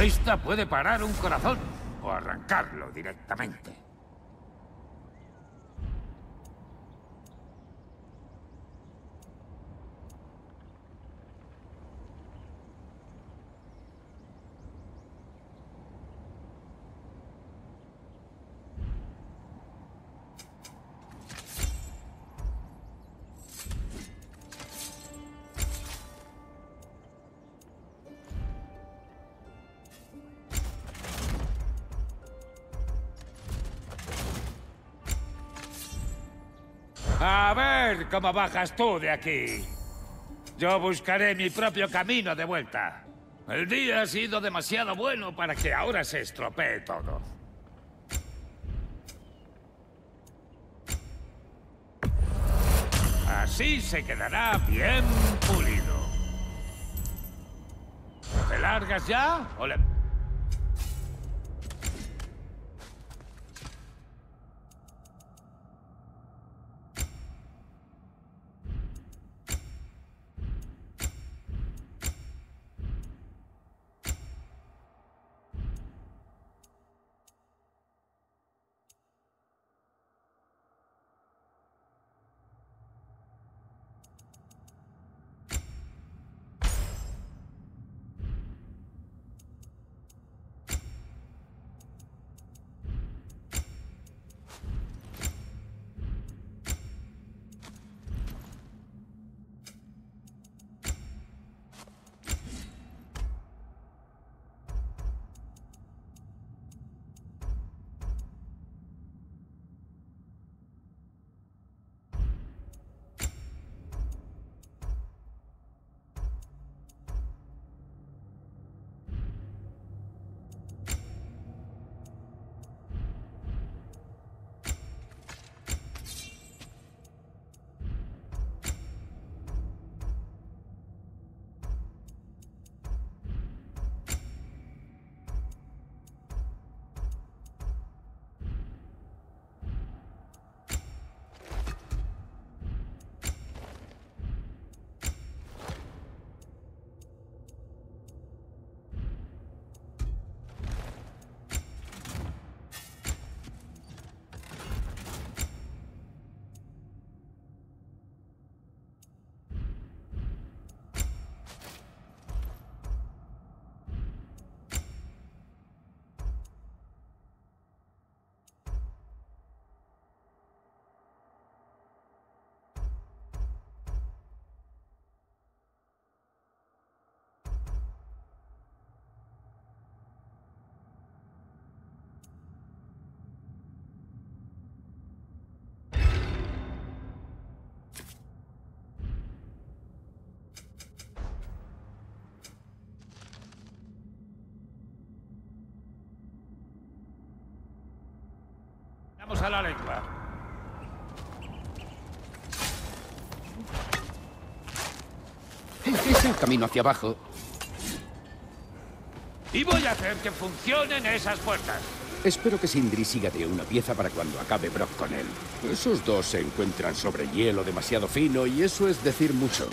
Esta puede parar un corazón o arrancarlo directamente. Cómo bajas tú de aquí. Yo buscaré mi propio camino de vuelta. El día ha sido demasiado bueno para que ahora se estropee todo. Así se quedará bien pulido. ¿Te largas ya o le... Vamos a la lengua. Es el camino hacia abajo. Y voy a hacer que funcionen esas puertas. Espero que Sindri siga de una pieza para cuando acabe Brock con él. Esos dos se encuentran sobre hielo demasiado fino y eso es decir mucho.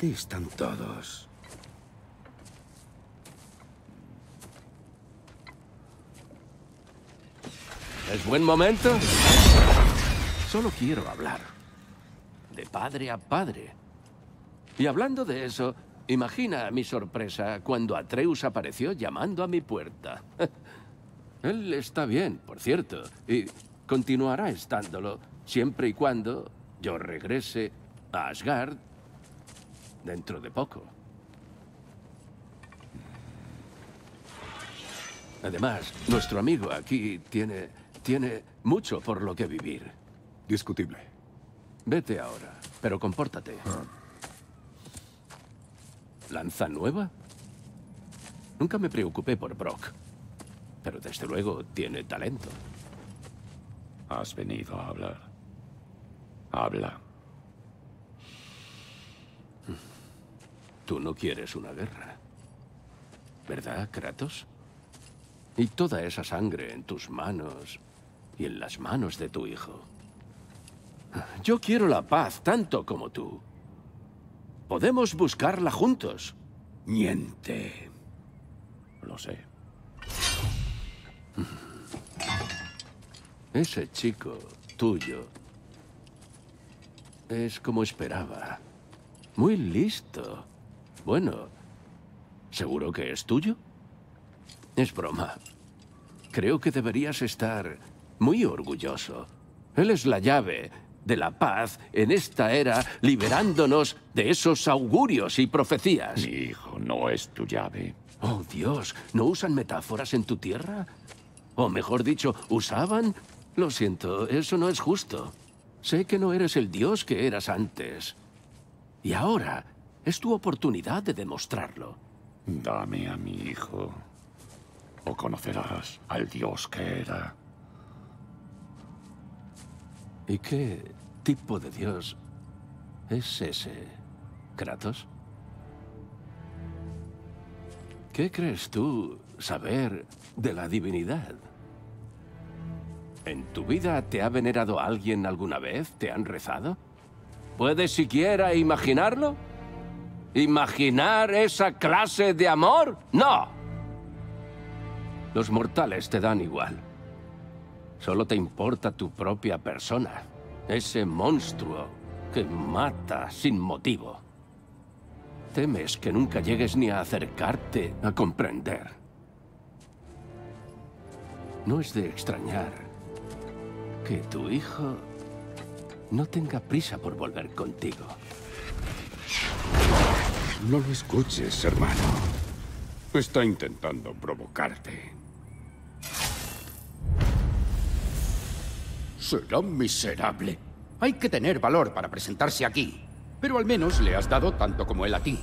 ¿Dónde están todos? ¿Es buen momento? Solo quiero hablar. De padre a padre. Y hablando de eso, imagina mi sorpresa cuando Atreus apareció llamando a mi puerta. Él está bien, por cierto, y continuará estándolo siempre y cuando yo regrese a Asgard dentro de poco. Además, nuestro amigo aquí tiene, tiene mucho por lo que vivir. Discutible. Vete ahora, pero compórtate. ¿Lanza nueva? Nunca me preocupé por Brock, pero desde luego tiene talento. Has venido a hablar. Habla. Tú no quieres una guerra. ¿verdad, Kratos? Y toda esa sangre en tus manos y en las manos de tu hijo. Yo quiero la paz tanto como tú. Podemos buscarla juntos. Miente. Lo sé. Ese chico tuyo es como esperaba. Muy listo. Bueno, ¿seguro que es tuyo? Es broma. Creo que deberías estar muy orgulloso. Él es la llave de la paz en esta era, liberándonos de esos augurios y profecías. Mi hijo no es tu llave. Oh, Dios, ¿no usan metáforas en tu tierra? O mejor dicho, ¿usaban? Lo siento, eso no es justo. Sé que no eres el Dios que eras antes. Y ahora es tu oportunidad de demostrarlo. Dame a mi hijo. O conocerás al Dios que era. ¿Y qué tipo de Dios es ese, Kratos? ¿Qué crees tú saber de la divinidad? ¿En tu vida te ha venerado alguien alguna vez? ¿Te han rezado? ¿Puedes siquiera imaginarlo? ¿Imaginar esa clase de amor? ¡No! Los mortales te dan igual. Solo te importa tu propia persona. Ese monstruo que mata sin motivo. Temes que nunca llegues ni a acercarte a comprender. No es de extrañar que tu hijo no tenga prisa por volver contigo. No lo escuches, hermano. Está intentando provocarte. Será miserable. Hay que tener valor para presentarse aquí. Pero al menos le has dado tanto como él a ti.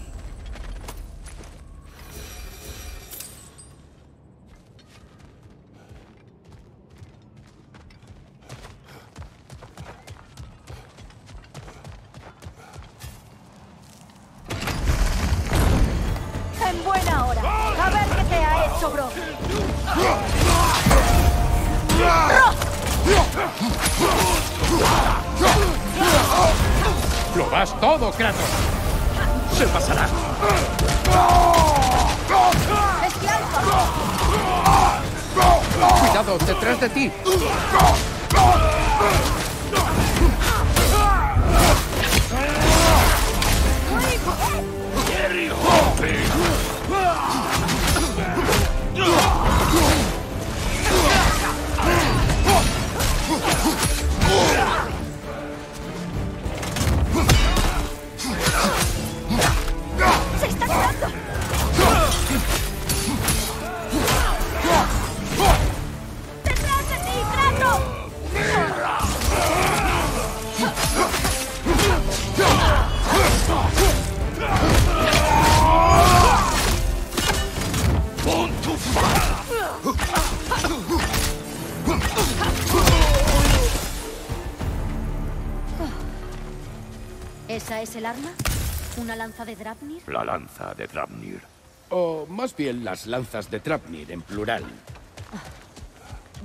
De Drapnir? La lanza de Drapnir. O más bien las lanzas de Trapnir en plural.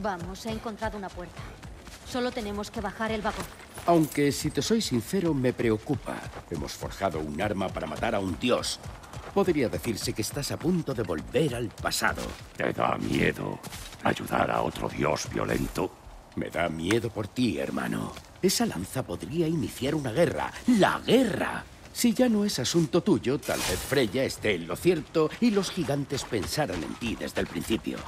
Vamos, he encontrado una puerta. Solo tenemos que bajar el vagón. Aunque, si te soy sincero, me preocupa. Hemos forjado un arma para matar a un dios. Podría decirse que estás a punto de volver al pasado. ¿Te da miedo ayudar a otro dios violento? Me da miedo por ti, hermano. Esa lanza podría iniciar una guerra. ¡La guerra! Si ya no es asunto tuyo, tal vez Freya esté en lo cierto y los gigantes pensaran en ti desde el principio.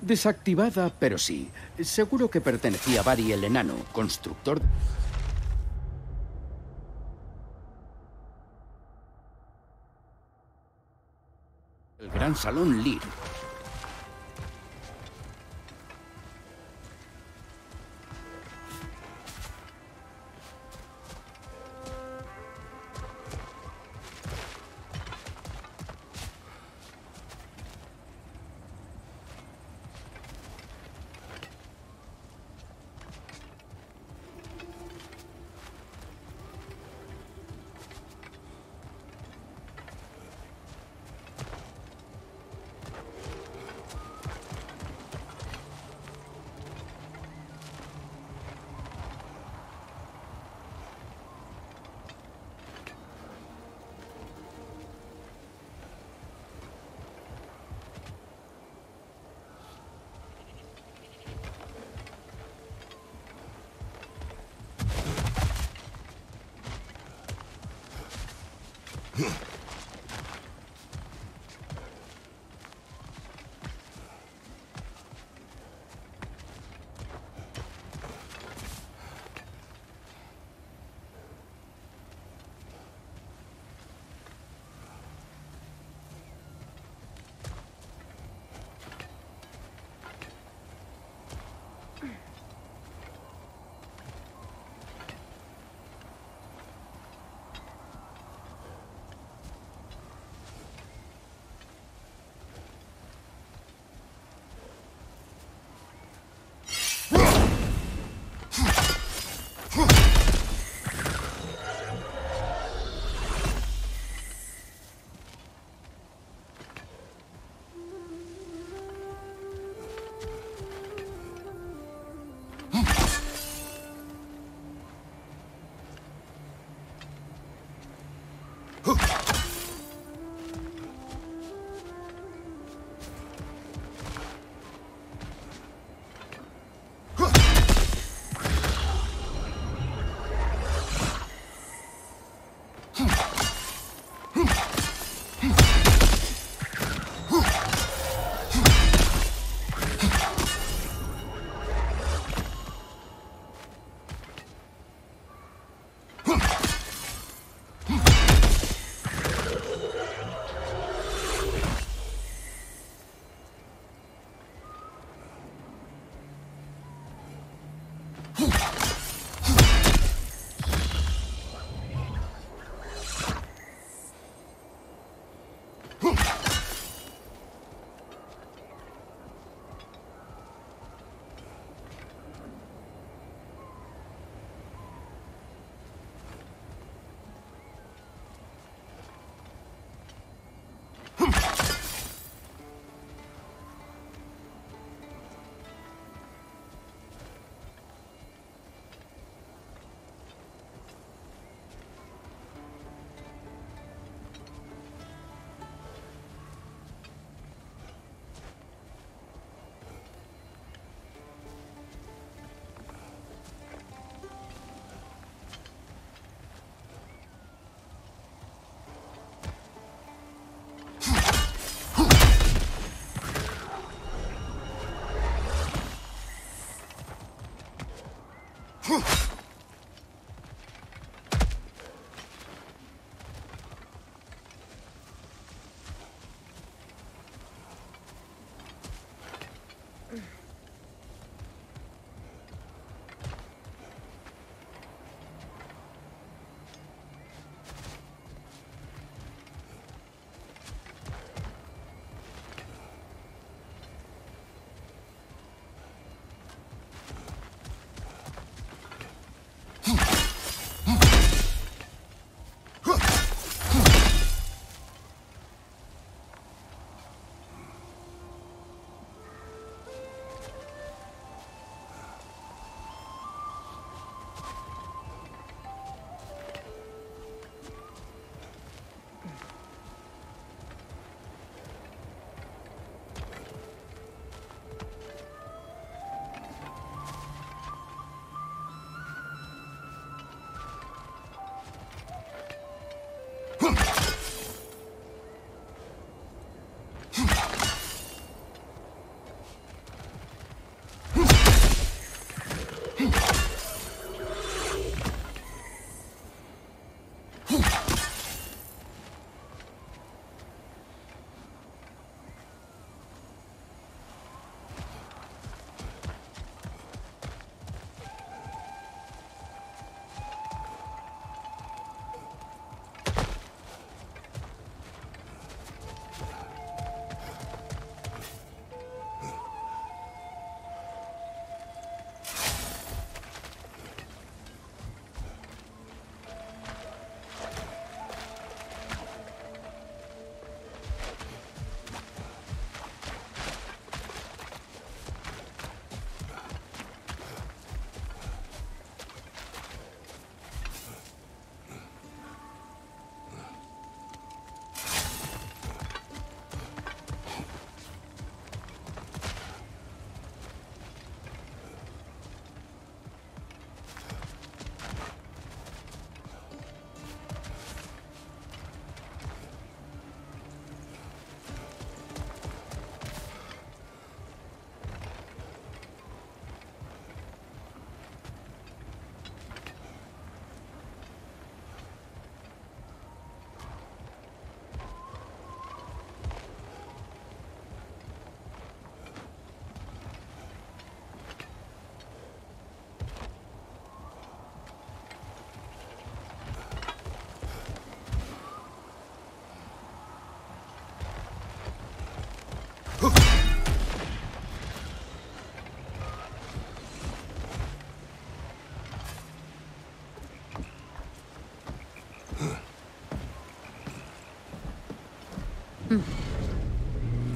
Desactivada, pero sí. Seguro que pertenecía a Barry el enano, constructor... El Gran Salón Lear.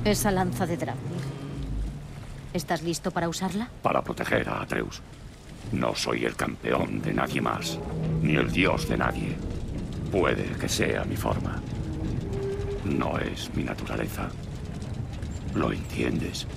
Esa lanza de Dragnir. ¿Estás listo para usarla? Para proteger a Atreus. No soy el campeón de nadie más, ni el dios de nadie. Puede que sea mi forma. No es mi naturaleza. ¿Lo entiendes?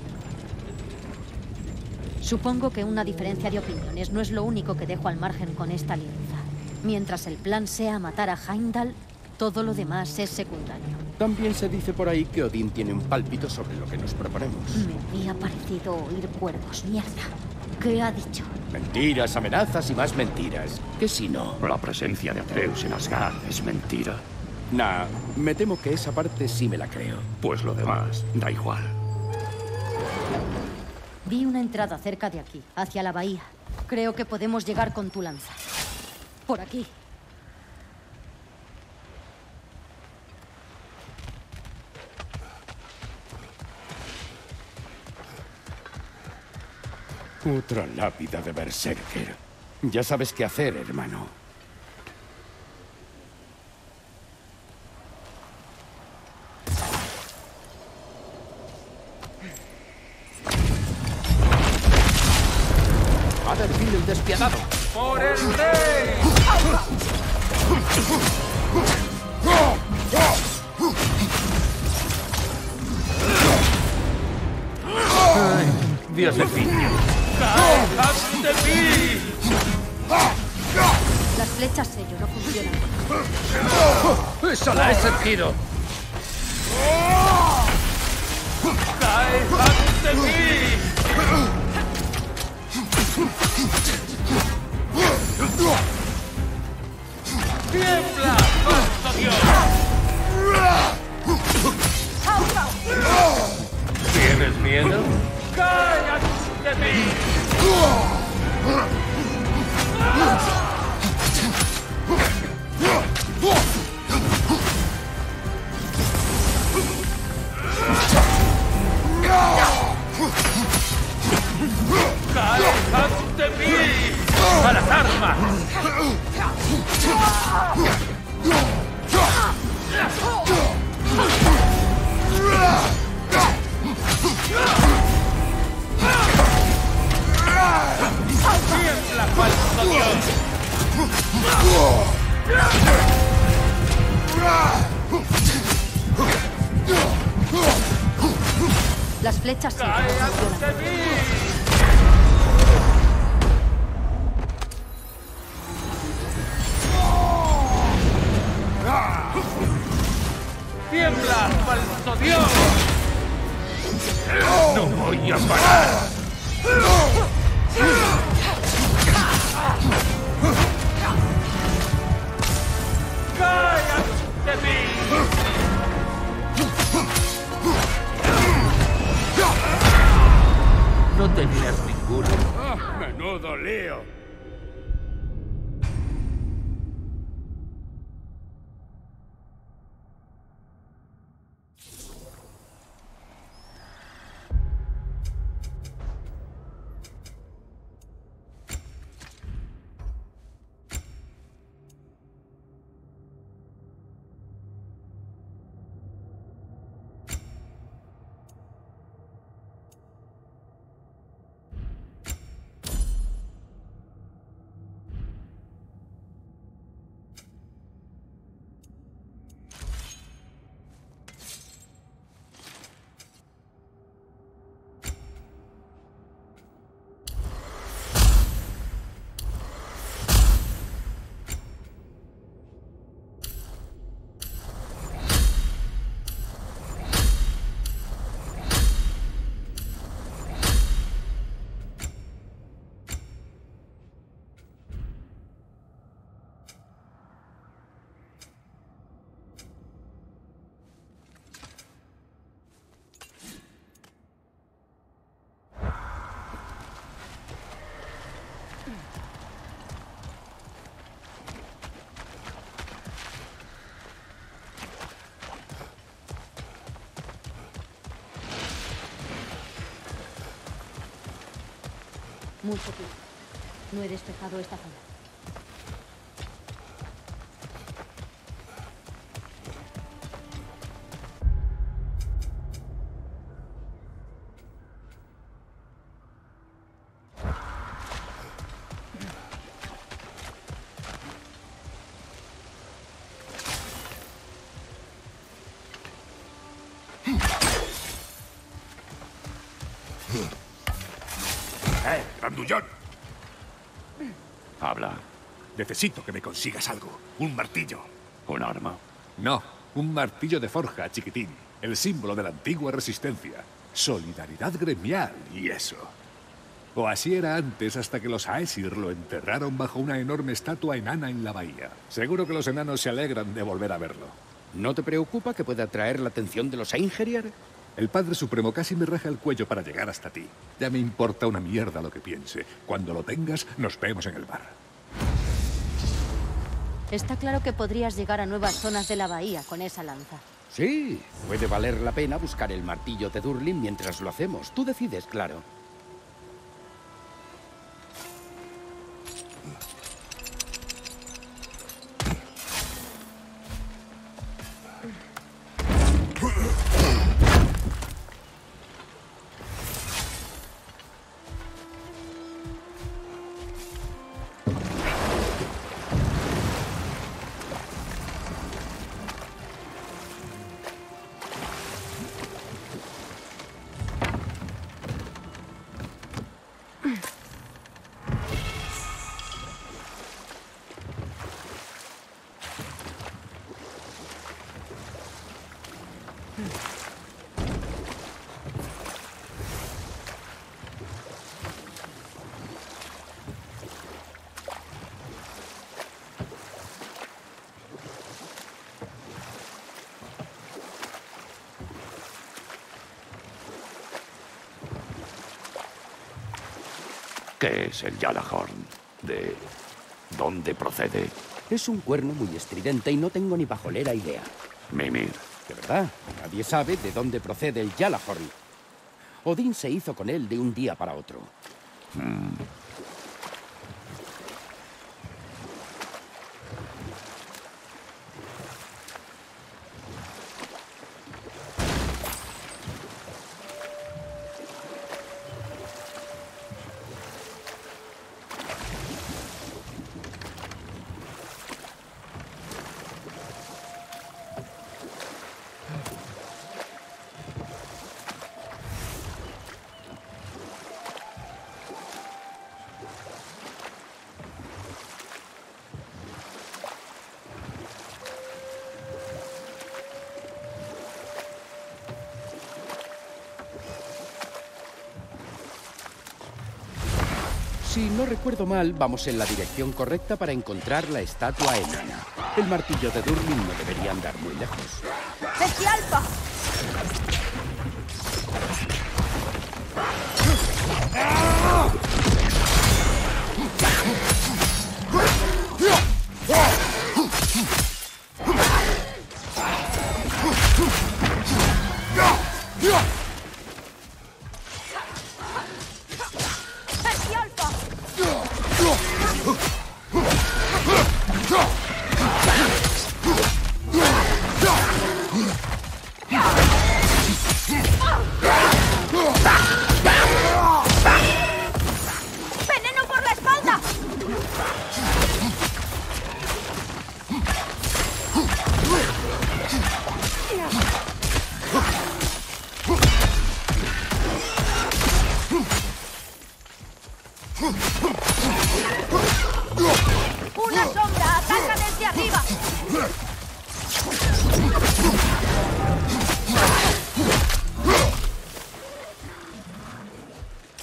Supongo que una diferencia de opiniones no es lo único que dejo al margen con esta alianza. Mientras el plan sea matar a Heimdall, todo lo demás es secundario. También se dice por ahí que Odín tiene un pálpito sobre lo que nos proponemos. Me había parecido oír cuervos. Mierda. ¿Qué ha dicho? Mentiras, amenazas y más mentiras. ¿Qué si no? La presencia de Atreus en Asgard es mentira. Nah, me temo que esa parte sí me la creo. Pues lo demás, da igual. Vi una entrada cerca de aquí, hacia la bahía. Creo que podemos llegar con tu lanza. Por aquí. Otra lápida de Berserker. Ya sabes qué hacer, hermano. Adervin el despiadado. ¡Por el rey! Ay, Dios del niño. ¡Cae ante Las flechas sello no funcionan. ¡Eso la he sentido! ¡Tiembla, Dios! ¿Tienes miedo? ¡Cae ante mí! ¡Cae ¡Tiembla, falso Dios! Las flechas sello ¡Cae no ante funcionan. mí! ¡Tiembla, falso Dios! ¡No voy a parar! No tenías ninguno. ¡Ah, ¡Menudo lío! Mucho tiempo. No he despejado esta zona. Necesito que me consigas algo. Un martillo. ¿Un arma? No, un martillo de forja, chiquitín. El símbolo de la antigua resistencia. Solidaridad gremial y eso. O así era antes hasta que los Aesir lo enterraron bajo una enorme estatua enana en la bahía. Seguro que los enanos se alegran de volver a verlo. ¿No te preocupa que pueda atraer la atención de los Eingeriar? El Padre Supremo casi me raja el cuello para llegar hasta ti. Ya me importa una mierda lo que piense. Cuando lo tengas, nos vemos en el bar. Está claro que podrías llegar a nuevas zonas de la bahía con esa lanza. Sí, puede valer la pena buscar el martillo de Durlin mientras lo hacemos. Tú decides, claro. ¿Qué es el Yalahorn? ¿De dónde procede? Es un cuerno muy estridente y no tengo ni pajolera idea. Mimir. De verdad, nadie sabe de dónde procede el Yalahorn. Odín se hizo con él de un día para otro. Mm. Recuerdo mal, vamos en la dirección correcta para encontrar la estatua enana. El martillo de Durlin no debería andar muy lejos. ¡Bestialpa!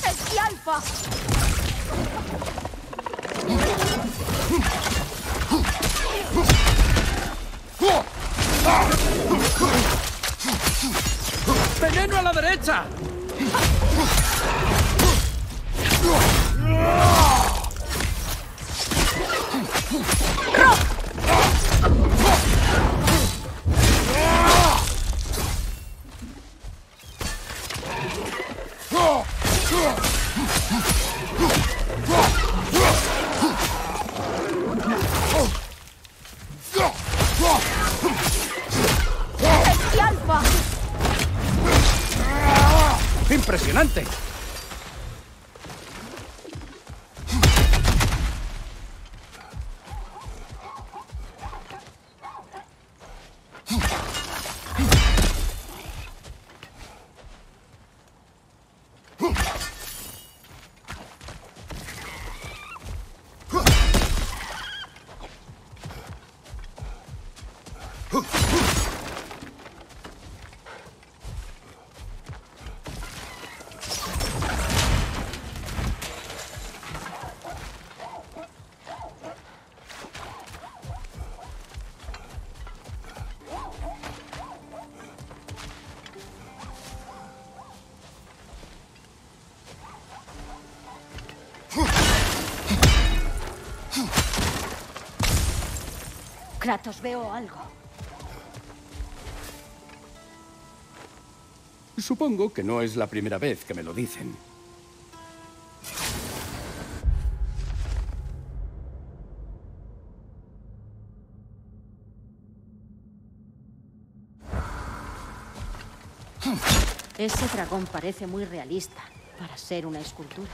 ¡Esquialfa! ¡Veneno a la derecha! Kratos, veo algo. Supongo que no es la primera vez que me lo dicen. Ese dragón parece muy realista para ser una escultura.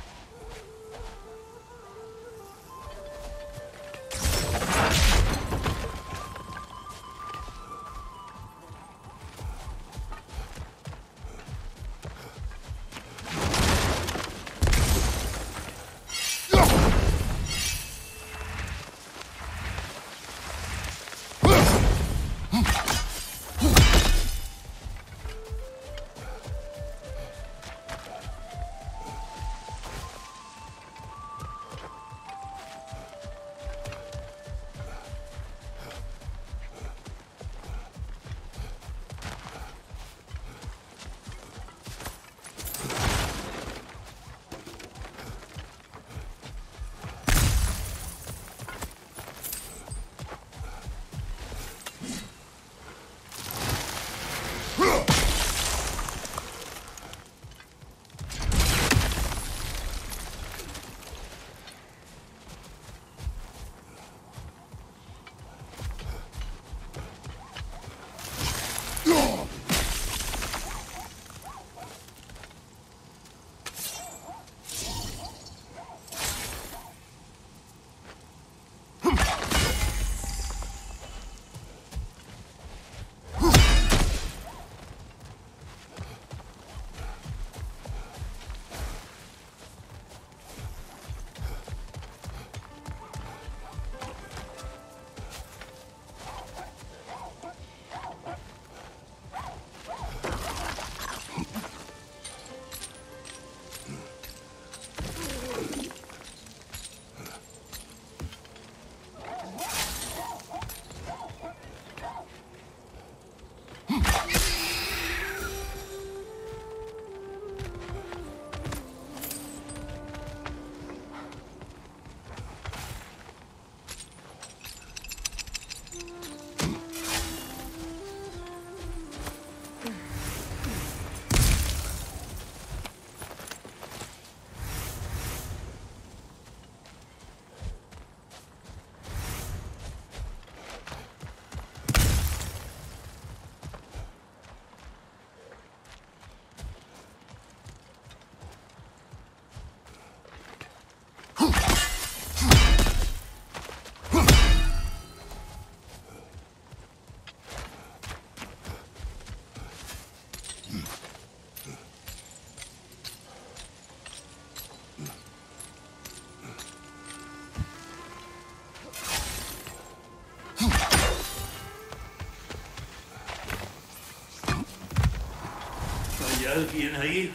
Alguien ahí?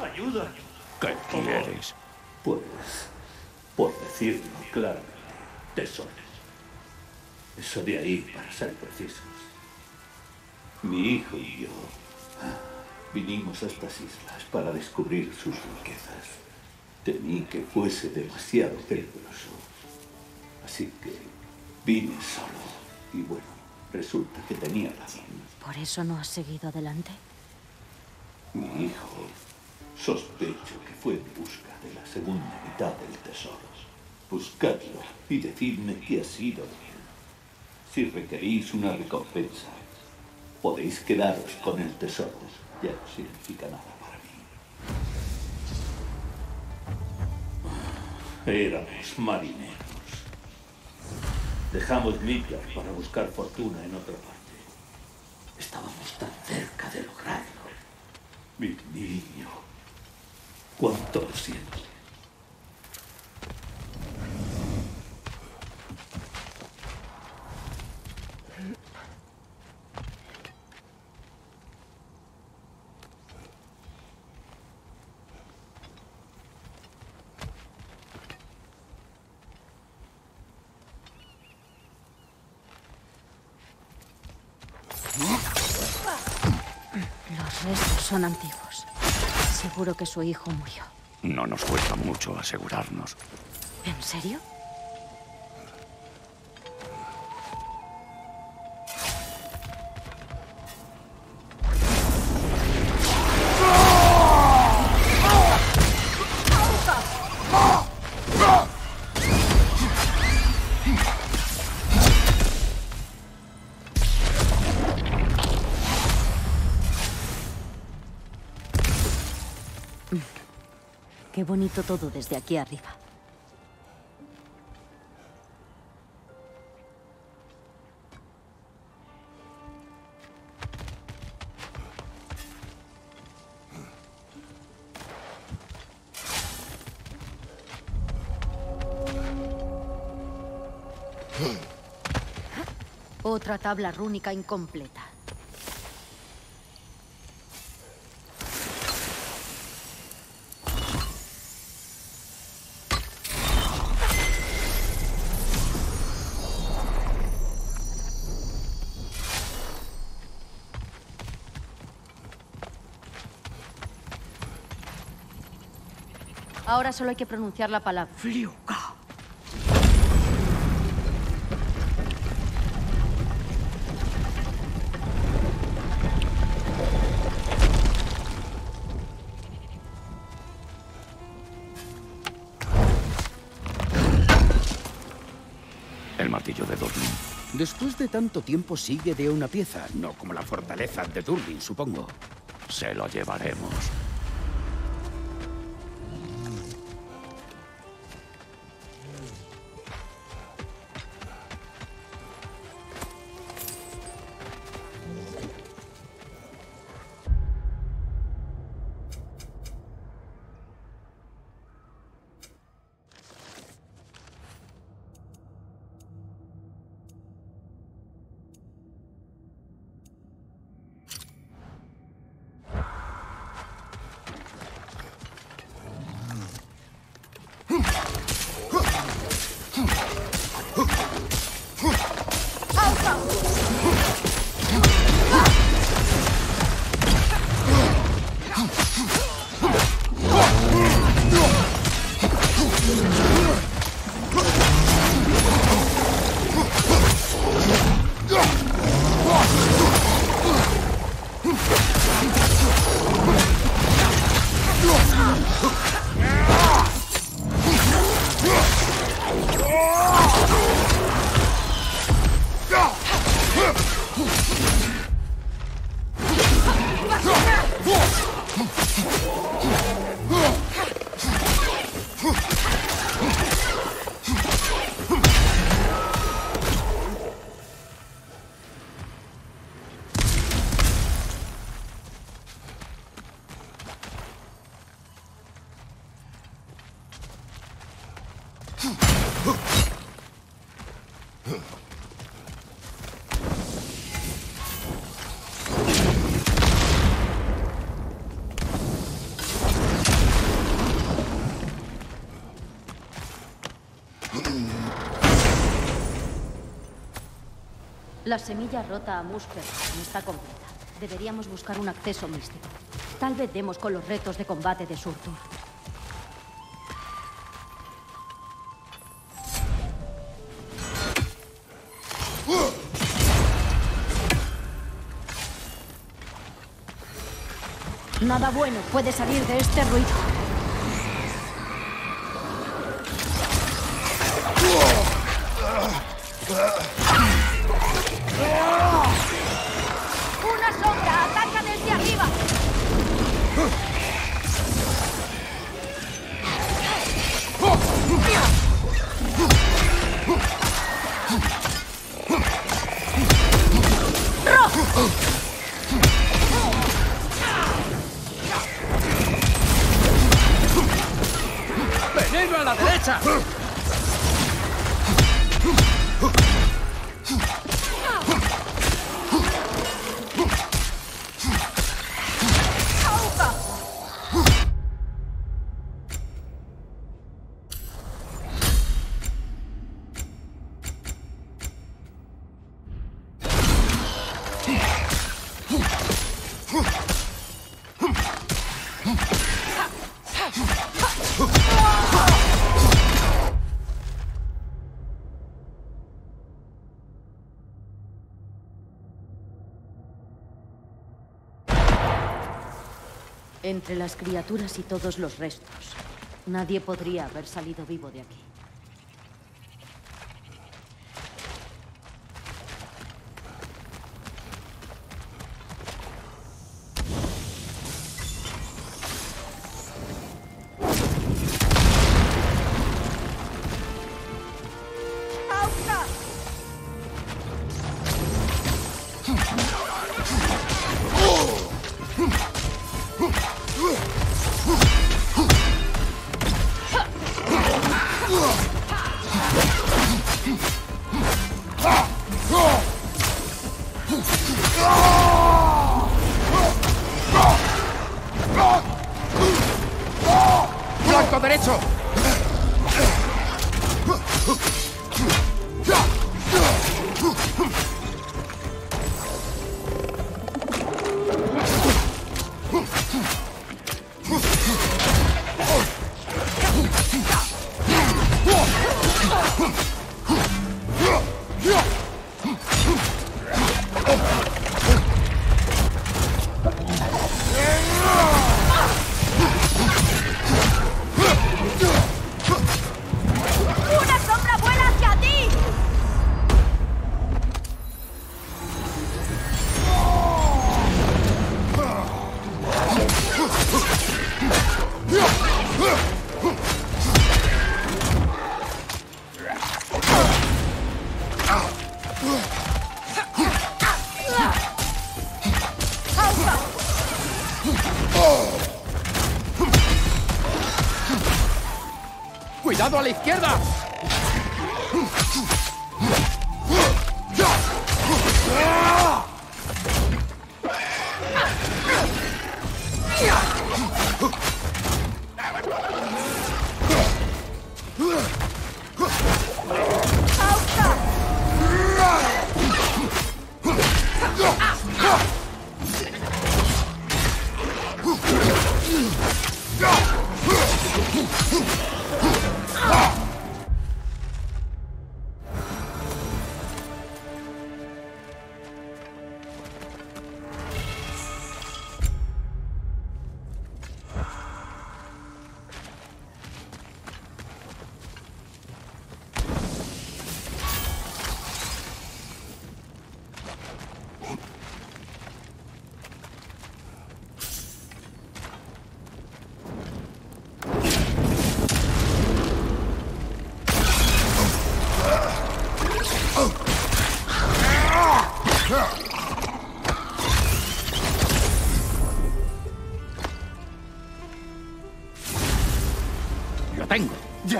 ¡Ayuda! ¿Qué quieres? Pues, por decirlo claro, tesoros. Eso de ahí, para ser precisos. Mi hijo y yo vinimos a estas islas para descubrir sus riquezas. Temí que fuese demasiado peligroso. Así que vine solo. Y bueno, resulta que tenía razón. ¿Por eso no has seguido adelante? Mi hijo sospecho que fue en busca de la segunda mitad del tesoro. Buscadlo y decidme qué ha sido de él. Si requerís una recompensa, podéis quedaros con el tesoro. Ya no significa nada para mí. Éramos marineros. Dejamos Midgard para buscar fortuna en otra parte. Estábamos tan cerca de lograrlo. Mi niño. Cuánto lo siento. Los restos son antiguos. Seguro que su hijo murió. No nos cuesta mucho asegurarnos. ¿En serio? Bonito todo desde aquí arriba. Otra tabla rúnica incompleta. Ahora solo hay que pronunciar la palabra. Fliuka. El martillo de Durlin. Después de tanto tiempo sigue de una pieza, no como la fortaleza de Durlin, supongo. Se lo llevaremos. La semilla rota a Musper no está completa. Deberíamos buscar un acceso místico. Tal vez demos con los retos de combate de Surtur. Nada bueno puede salir de este ruido. Entre las criaturas y todos los restos, nadie podría haber salido vivo de aquí.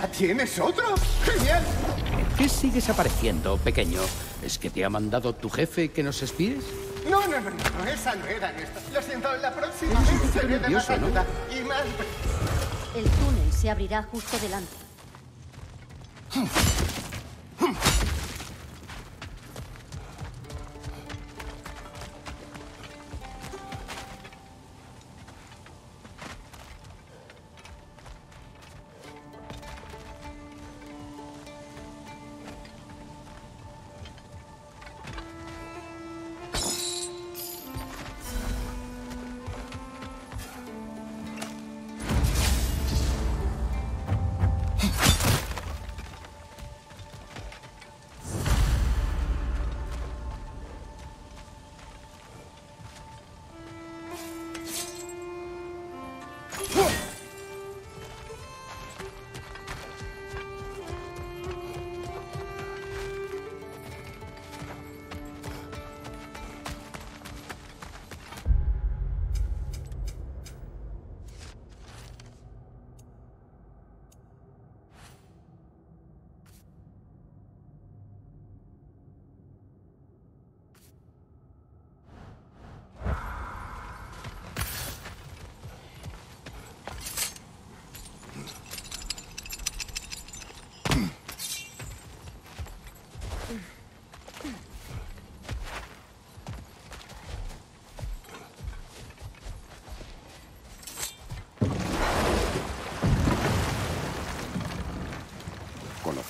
¿Ya tienes otro? ¡Genial! ¿Qué sigues apareciendo, pequeño? ¿Es que te ha mandado tu jefe que nos espíes? No, no, no, no, esa no era nuestra. Lo siento, la próxima vez seré de más ayuda y más... El túnel se abrirá justo delante.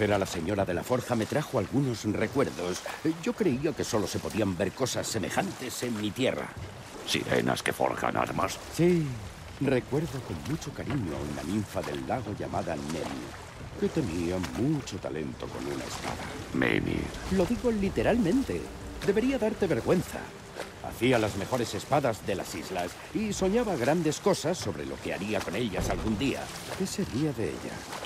Conocer a la señora de la forja me trajo algunos recuerdos. Yo creía que solo se podían ver cosas semejantes en mi tierra. Sirenas que forjan armas. Sí, Recuerdo con mucho cariño a una ninfa del lago llamada Nemi, que tenía mucho talento con una espada. Mimir. Lo digo literalmente. Debería darte vergüenza. Hacía las mejores espadas de las islas y soñaba grandes cosas sobre lo que haría con ellas algún día. ¿Qué sería de ella?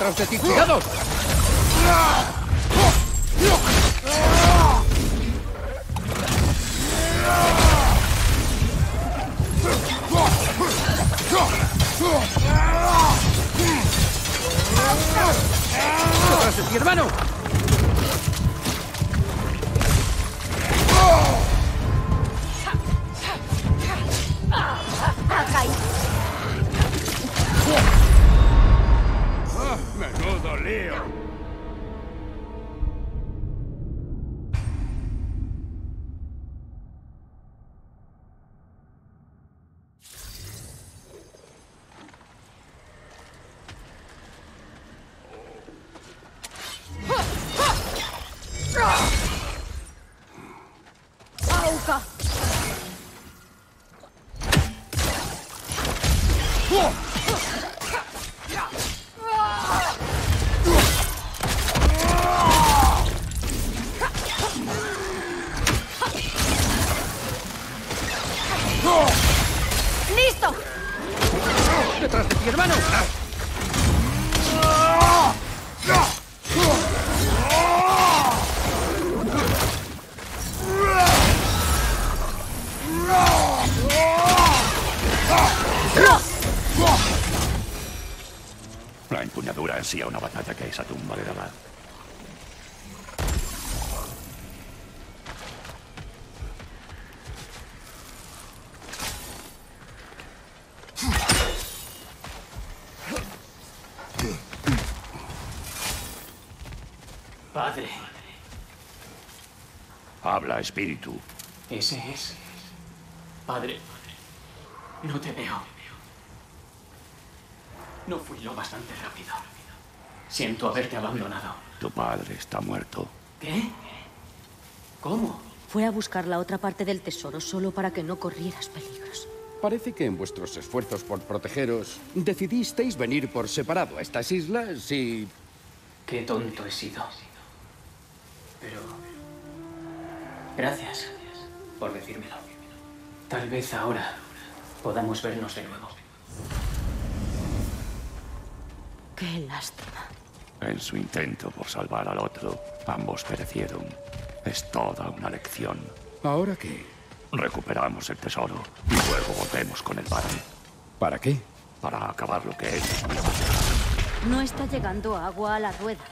¡Detrás de ti! ¡Cuidado! ¡Detrás de ti, hermano! Esa tumba le dará. Padre, Habla, espíritu. ese es. Padre, no te veo. No fui lo bastante rápido. Siento haberte abandonado. Tu padre está muerto. ¿Qué? ¿Cómo? Fue a buscar la otra parte del tesoro solo para que no corrieras peligros. Parece que en vuestros esfuerzos por protegeros decidisteis venir por separado a estas islas y... Qué tonto he sido. Pero... Gracias por decírmelo. Tal vez ahora podamos vernos de nuevo. Qué lástima. En su intento por salvar al otro, ambos perecieron. Es toda una lección. ¿Ahora qué? Recuperamos el tesoro y luego volvemos con el padre. ¿Para qué? Para acabar lo que ellos mismos. No está llegando agua a la rueda.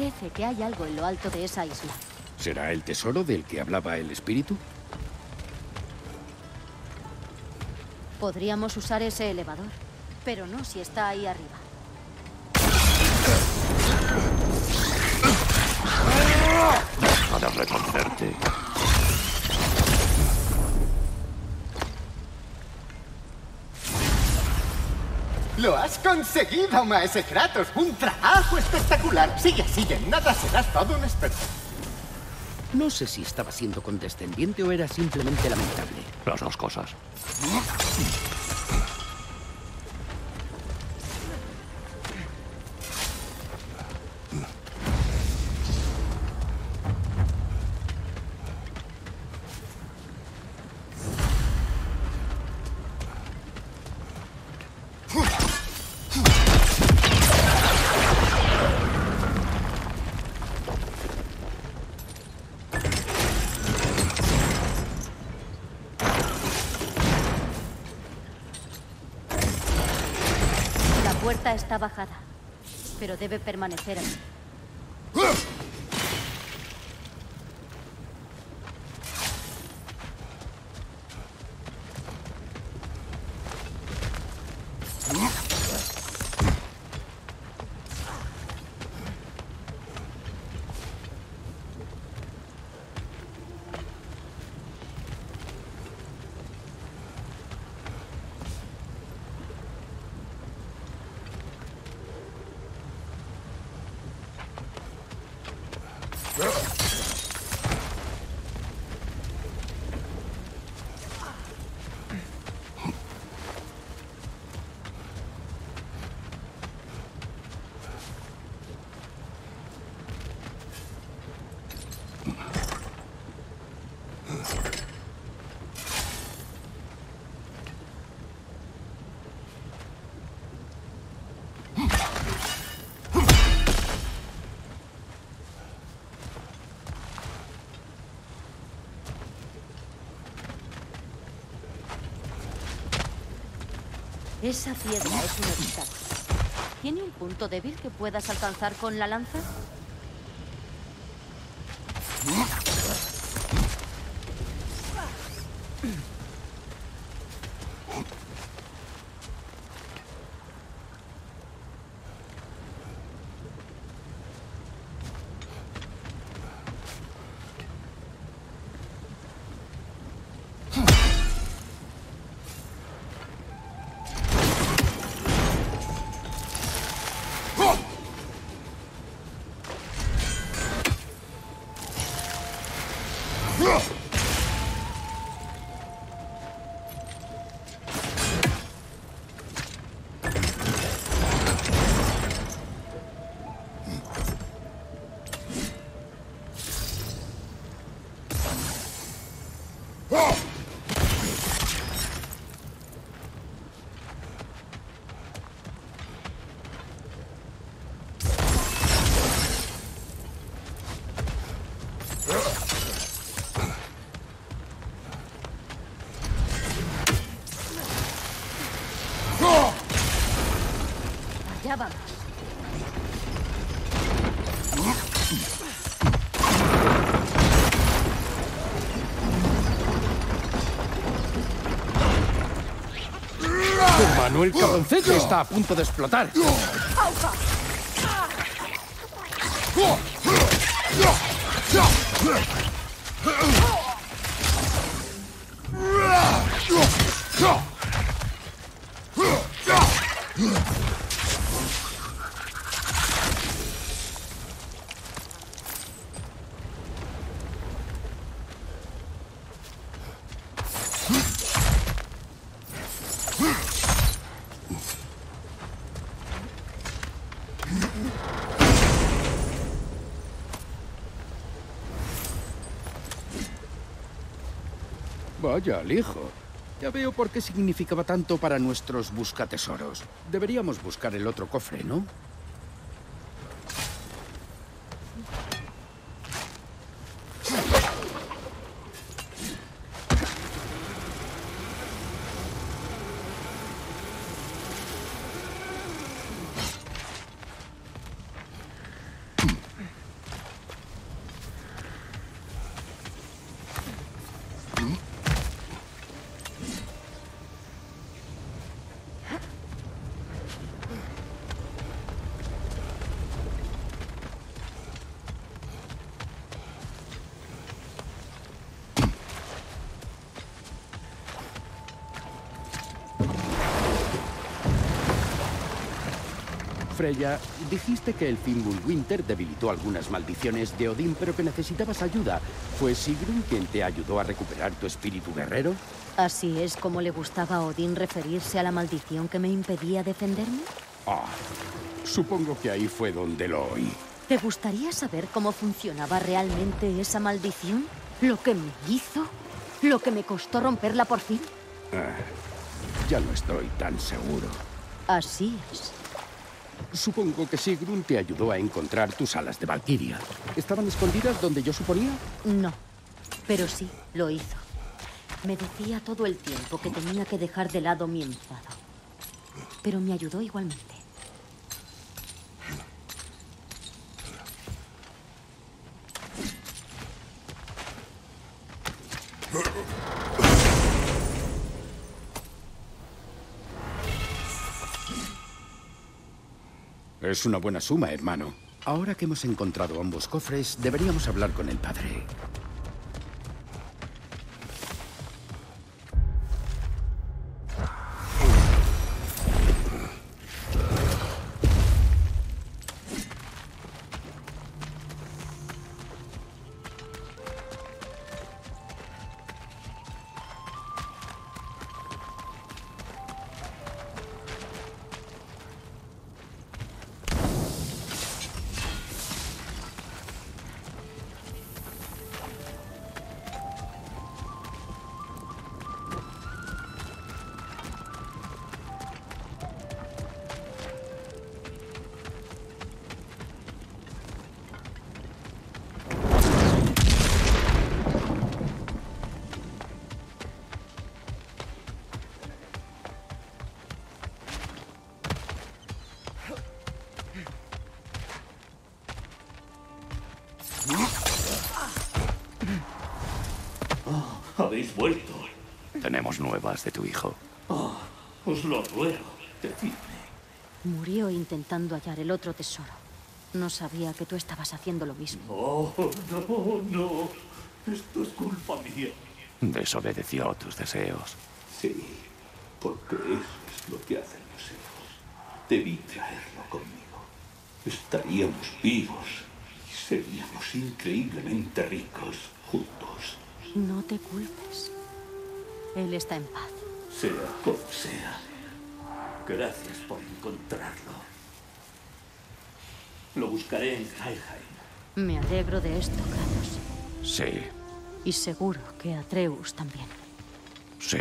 Parece que hay algo en lo alto de esa isla. ¿Será el tesoro del que hablaba el espíritu? Podríamos usar ese elevador, pero no si está ahí arriba. Deja de ¡Lo has conseguido, Maese Kratos! ¡Un trabajo espectacular! Sigue, sigue, nada serás todo un experto. No sé si estaba siendo condescendiente o era simplemente lamentable. Las dos cosas. Debe permanecer así. Esa piedra es un obstáculo. ¿Tiene un punto débil que puedas alcanzar con la lanza? El cabroncete está a punto de explotar. Vaya, al hijo. Ya veo por qué significaba tanto para nuestros buscatesoros. Deberíamos buscar el otro cofre, ¿no? Freya, dijiste que el Fimbulwinter debilitó algunas maldiciones de Odín, pero que necesitabas ayuda. ¿Fue Sigrun quien te ayudó a recuperar tu espíritu guerrero? ¿Así es como le gustaba a Odín referirse a la maldición que me impedía defenderme? Ah, supongo que ahí fue donde lo oí. ¿Te gustaría saber cómo funcionaba realmente esa maldición? ¿Lo que me hizo? ¿Lo que me costó romperla por fin? Ah, ya no estoy tan seguro. Así es. Supongo que Sigrun te ayudó a encontrar tus alas de Valkyria. ¿Estaban escondidas donde yo suponía? No, pero sí, lo hizo. Me decía todo el tiempo que tenía que dejar de lado mi enfado. Pero me ayudó igualmente. Es una buena suma, hermano. Ahora que hemos encontrado ambos cofres, deberíamos hablar con el padre. Nuevas de tu hijo. Oh, os lo ruego, decidme. Murió intentando hallar el otro tesoro. No sabía que tú estabas haciendo lo mismo. Oh, no, no. Esto es culpa mía. Desobedeció tus deseos. Sí, porque eso es lo que hacen los hijos. Debí traerlo conmigo. Estaríamos vivos y seríamos increíblemente ricos juntos. No te culpes. Él está en paz. Sea como sea. Gracias por encontrarlo. Lo buscaré en Helheim. Me alegro de esto, Kratos. Sí, Y seguro que Atreus también. sí.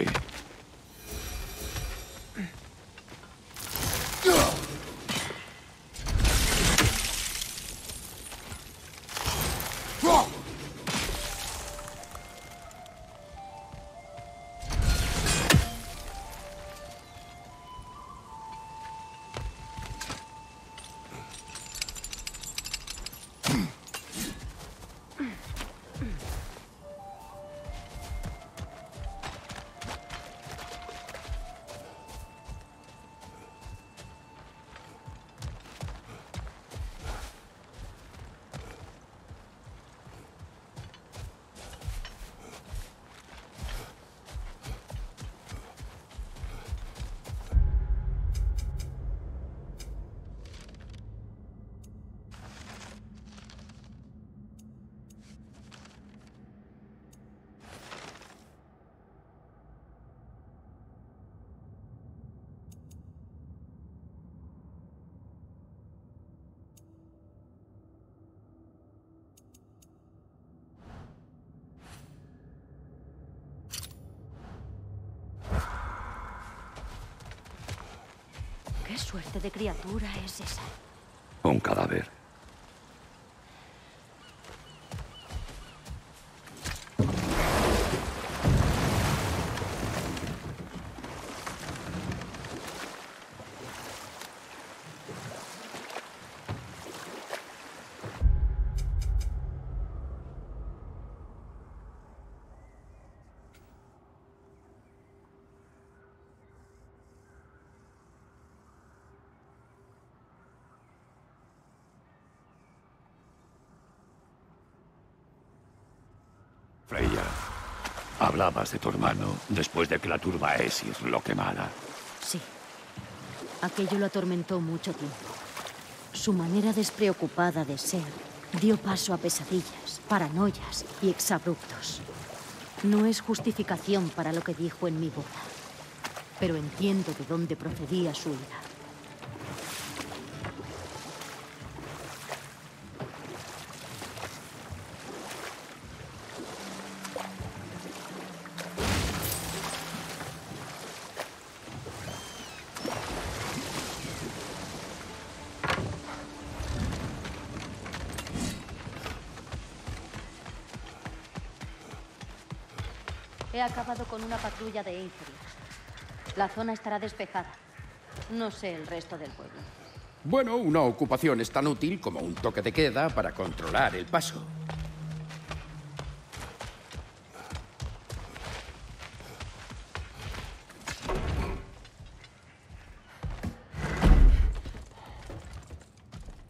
Suerte de criatura es esa? Un cadáver. Freya, hablabas de tu hermano después de que la turba Esir lo quemara. Sí. Aquello lo atormentó mucho tiempo. Su manera despreocupada de ser dio paso a pesadillas, paranoias y exabruptos. No es justificación para lo que dijo en mi boda, pero entiendo de dónde procedía su ira. Acabado con una patrulla de Aether. La zona estará despejada. No sé el resto del pueblo. Bueno, una ocupación es tan útil como un toque de queda para controlar el paso.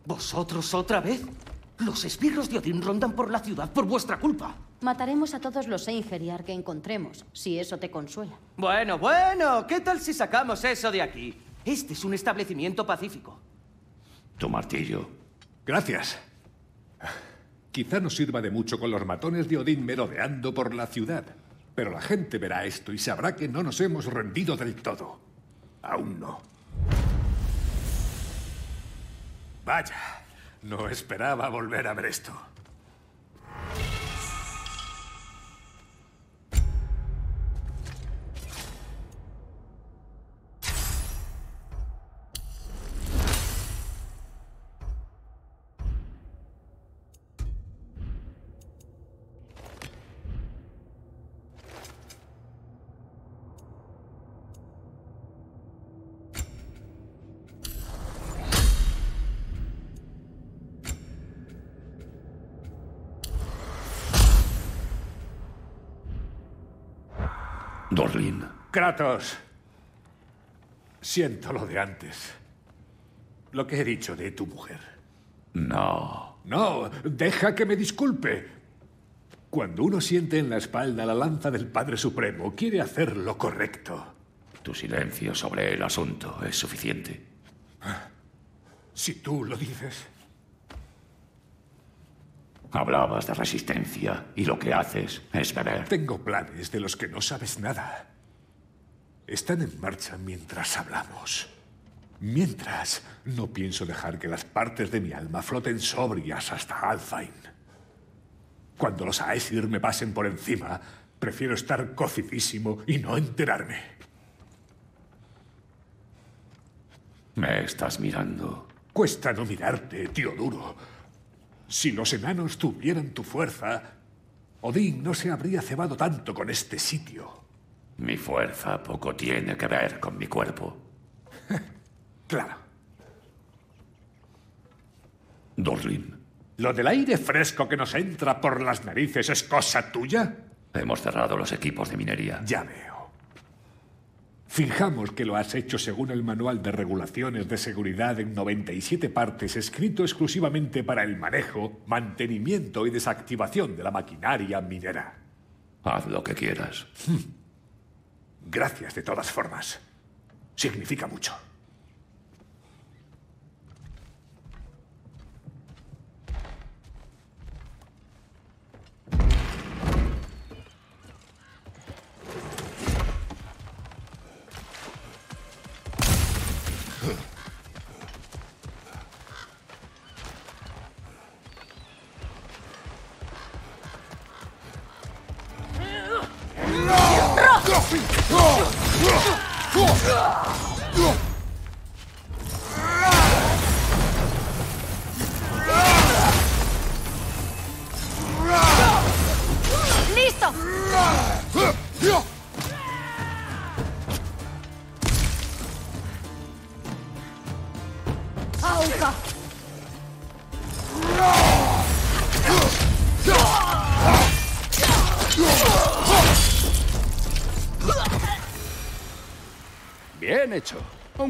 ¿Vosotros otra vez? Los esbirros de Odín rondan por la ciudad por vuestra culpa. Mataremos a todos los Eingeriar que encontremos, si eso te consuela. Bueno, bueno, ¿qué tal si sacamos eso de aquí? Este es un establecimiento pacífico. Tu martillo. Gracias. Quizá no sirva de mucho con los matones de Odín merodeando por la ciudad, pero la gente verá esto y sabrá que no nos hemos rendido del todo. Aún no. Vaya, no esperaba volver a ver esto. Kratos. Siento lo de antes. Lo que he dicho de tu mujer. No. No, deja que me disculpe. Cuando uno siente en la espalda la lanza del Padre Supremo, quiere hacer lo correcto. Tu silencio sobre el asunto es suficiente. Si tú lo dices. Hablabas de resistencia y lo que haces es beber. Tengo planes de los que no sabes nada. Están en marcha mientras hablamos. Mientras, no pienso dejar que las partes de mi alma floten sobrias hasta Alfheim. Cuando los Aesir me pasen por encima, prefiero estar cocidísimo y no enterarme. Me estás mirando. Cuesta no mirarte, tío duro. Si los enanos tuvieran tu fuerza, Odín no se habría cebado tanto con este sitio. Mi fuerza poco tiene que ver con mi cuerpo. Claro. Dorlin. ¿Lo del aire fresco que nos entra por las narices es cosa tuya? Hemos cerrado los equipos de minería. Ya veo. Fijamos que lo has hecho según el manual de regulaciones de seguridad en 97 partes, escrito exclusivamente para el manejo, mantenimiento y desactivación de la maquinaria minera. Haz lo que quieras. Gracias de todas formas. Significa mucho.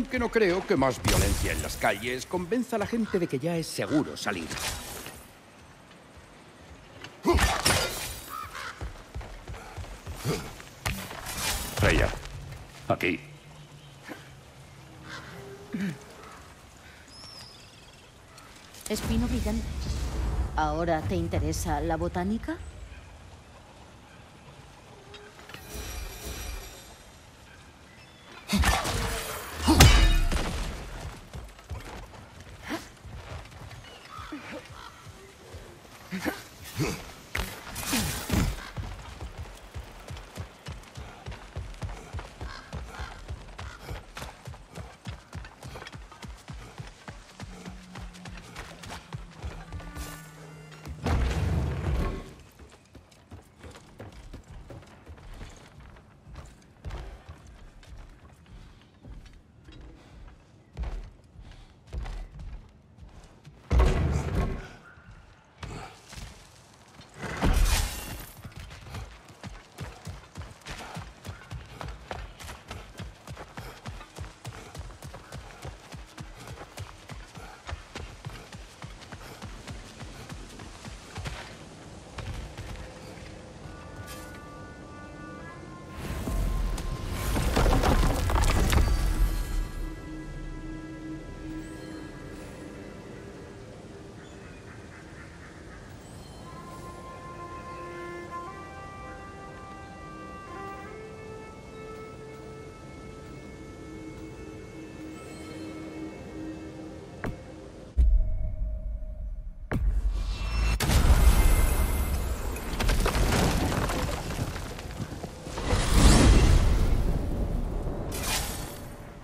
Aunque no creo que más violencia en las calles convenza a la gente de que ya es seguro salir. Freya. Aquí. Espino brillante. ¿Ahora te interesa la botánica?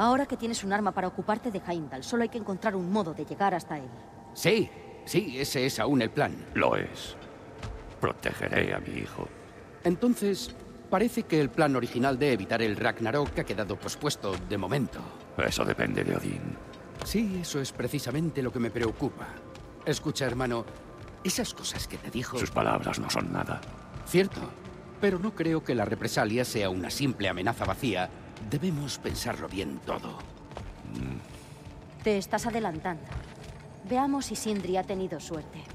Ahora que tienes un arma para ocuparte de Heimdall, solo hay que encontrar un modo de llegar hasta él. Sí, sí, ese es aún el plan. Lo es. Protegeré a mi hijo. Entonces, parece que el plan original de evitar el Ragnarok ha quedado pospuesto de momento. Eso depende de Odín. Sí, eso es precisamente lo que me preocupa. Escucha, hermano, esas cosas que te dijo... Sus palabras no son nada. Cierto, pero no creo que la represalia sea una simple amenaza vacía. Debemos pensarlo bien todo. Te estás adelantando. Veamos si Sindri ha tenido suerte.